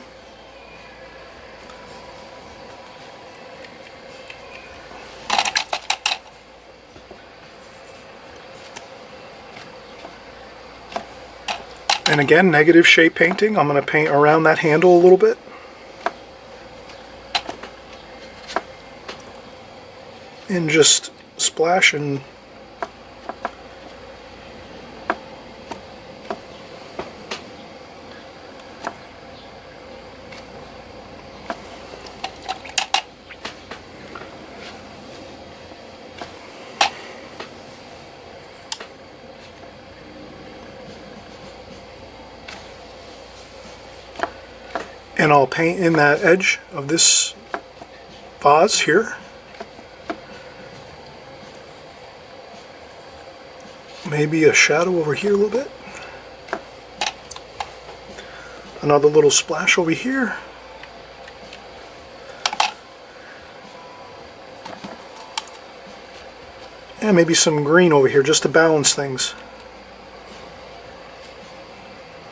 And again, negative shape painting. I'm going to paint around that handle a little bit. And just splash and paint in that edge of this vase here. Maybe a shadow over here a little bit. Another little splash over here. And maybe some green over here just to balance things.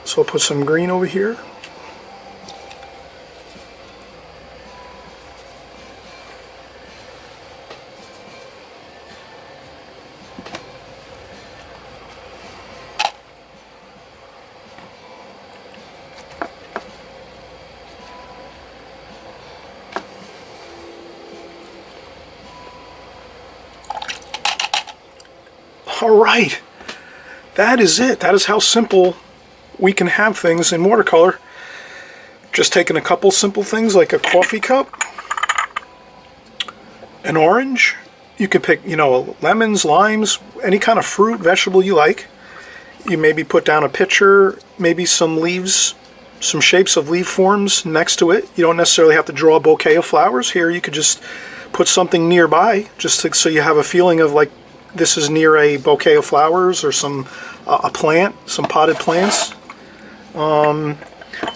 So I'll put some green over here. All right, that is it. That is how simple we can have things in watercolor. Just taking a couple simple things like a coffee cup, an orange, you can pick, you know, lemons, limes, any kind of fruit, vegetable you like. You maybe put down a pitcher, maybe some leaves, some shapes of leaf forms next to it. You don't necessarily have to draw a bouquet of flowers. Here you could just put something nearby just to, so you have a feeling of like this is near a bouquet of flowers or some a plant, some potted plants. Um,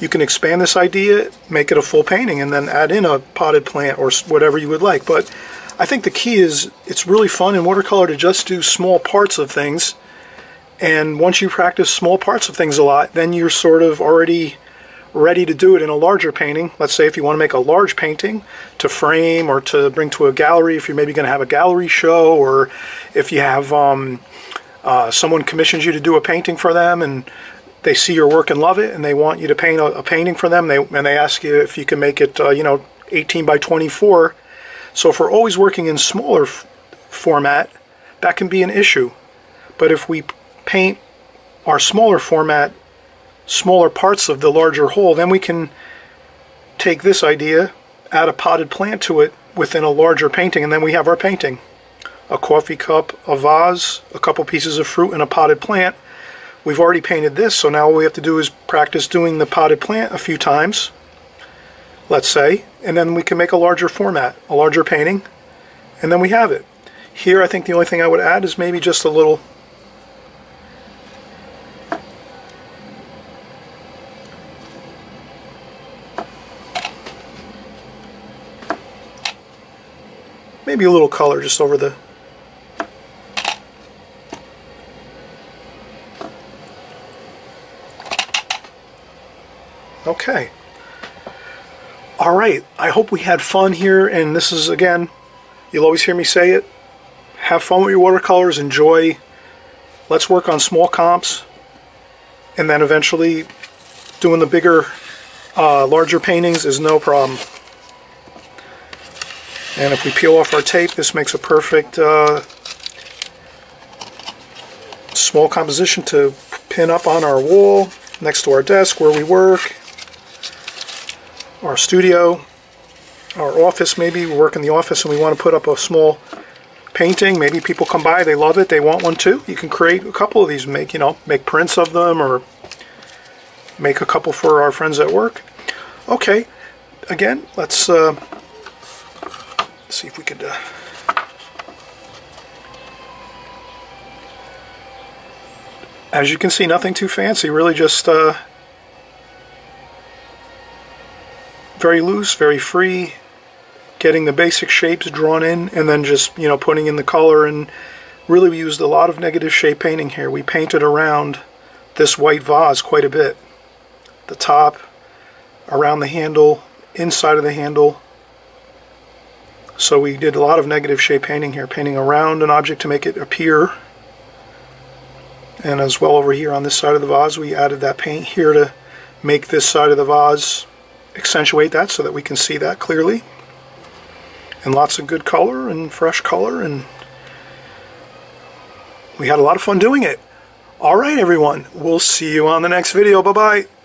you can expand this idea, make it a full painting, and then add in a potted plant or whatever you would like. But I think the key is it's really fun in watercolor to just do small parts of things. And once you practice small parts of things a lot, then you're sort of already ready to do it in a larger painting. Let's say if you want to make a large painting to frame or to bring to a gallery, if you're maybe going to have a gallery show, or if you have um, uh, someone commissions you to do a painting for them and they see your work and love it and they want you to paint a, a painting for them they, and they ask you if you can make it, uh, you know, 18 by 24. So if we're always working in smaller format, that can be an issue. But if we paint our smaller format smaller parts of the larger whole, then we can take this idea, add a potted plant to it within a larger painting, and then we have our painting. A coffee cup, a vase, a couple pieces of fruit, and a potted plant. We've already painted this, so now all we have to do is practice doing the potted plant a few times, let's say, and then we can make a larger format, a larger painting, and then we have it. Here, I think the only thing I would add is maybe just a little maybe a little color just over the Okay. All right. I hope we had fun here. And this is, again, you'll always hear me say it. Have fun with your watercolors. Enjoy. Let's work on small comps. And then eventually doing the bigger, uh, larger paintings is no problem. And if we peel off our tape, this makes a perfect uh, small composition to pin up on our wall next to our desk where we work, our studio, our office maybe. We work in the office and we want to put up a small painting. Maybe people come by, they love it, they want one too. You can create a couple of these, make, you know, make prints of them or make a couple for our friends at work. Okay, again, let's uh, see if we could uh, as you can see nothing too fancy really just uh, very loose very free getting the basic shapes drawn in and then just you know putting in the color and really we used a lot of negative shape painting here. We painted around this white vase quite a bit. The top around the handle inside of the handle. So we did a lot of negative shape painting here, painting around an object to make it appear. And as well over here on this side of the vase, we added that paint here to make this side of the vase accentuate that so that we can see that clearly. And lots of good color and fresh color and we had a lot of fun doing it. Alright everyone, we'll see you on the next video. Bye-bye.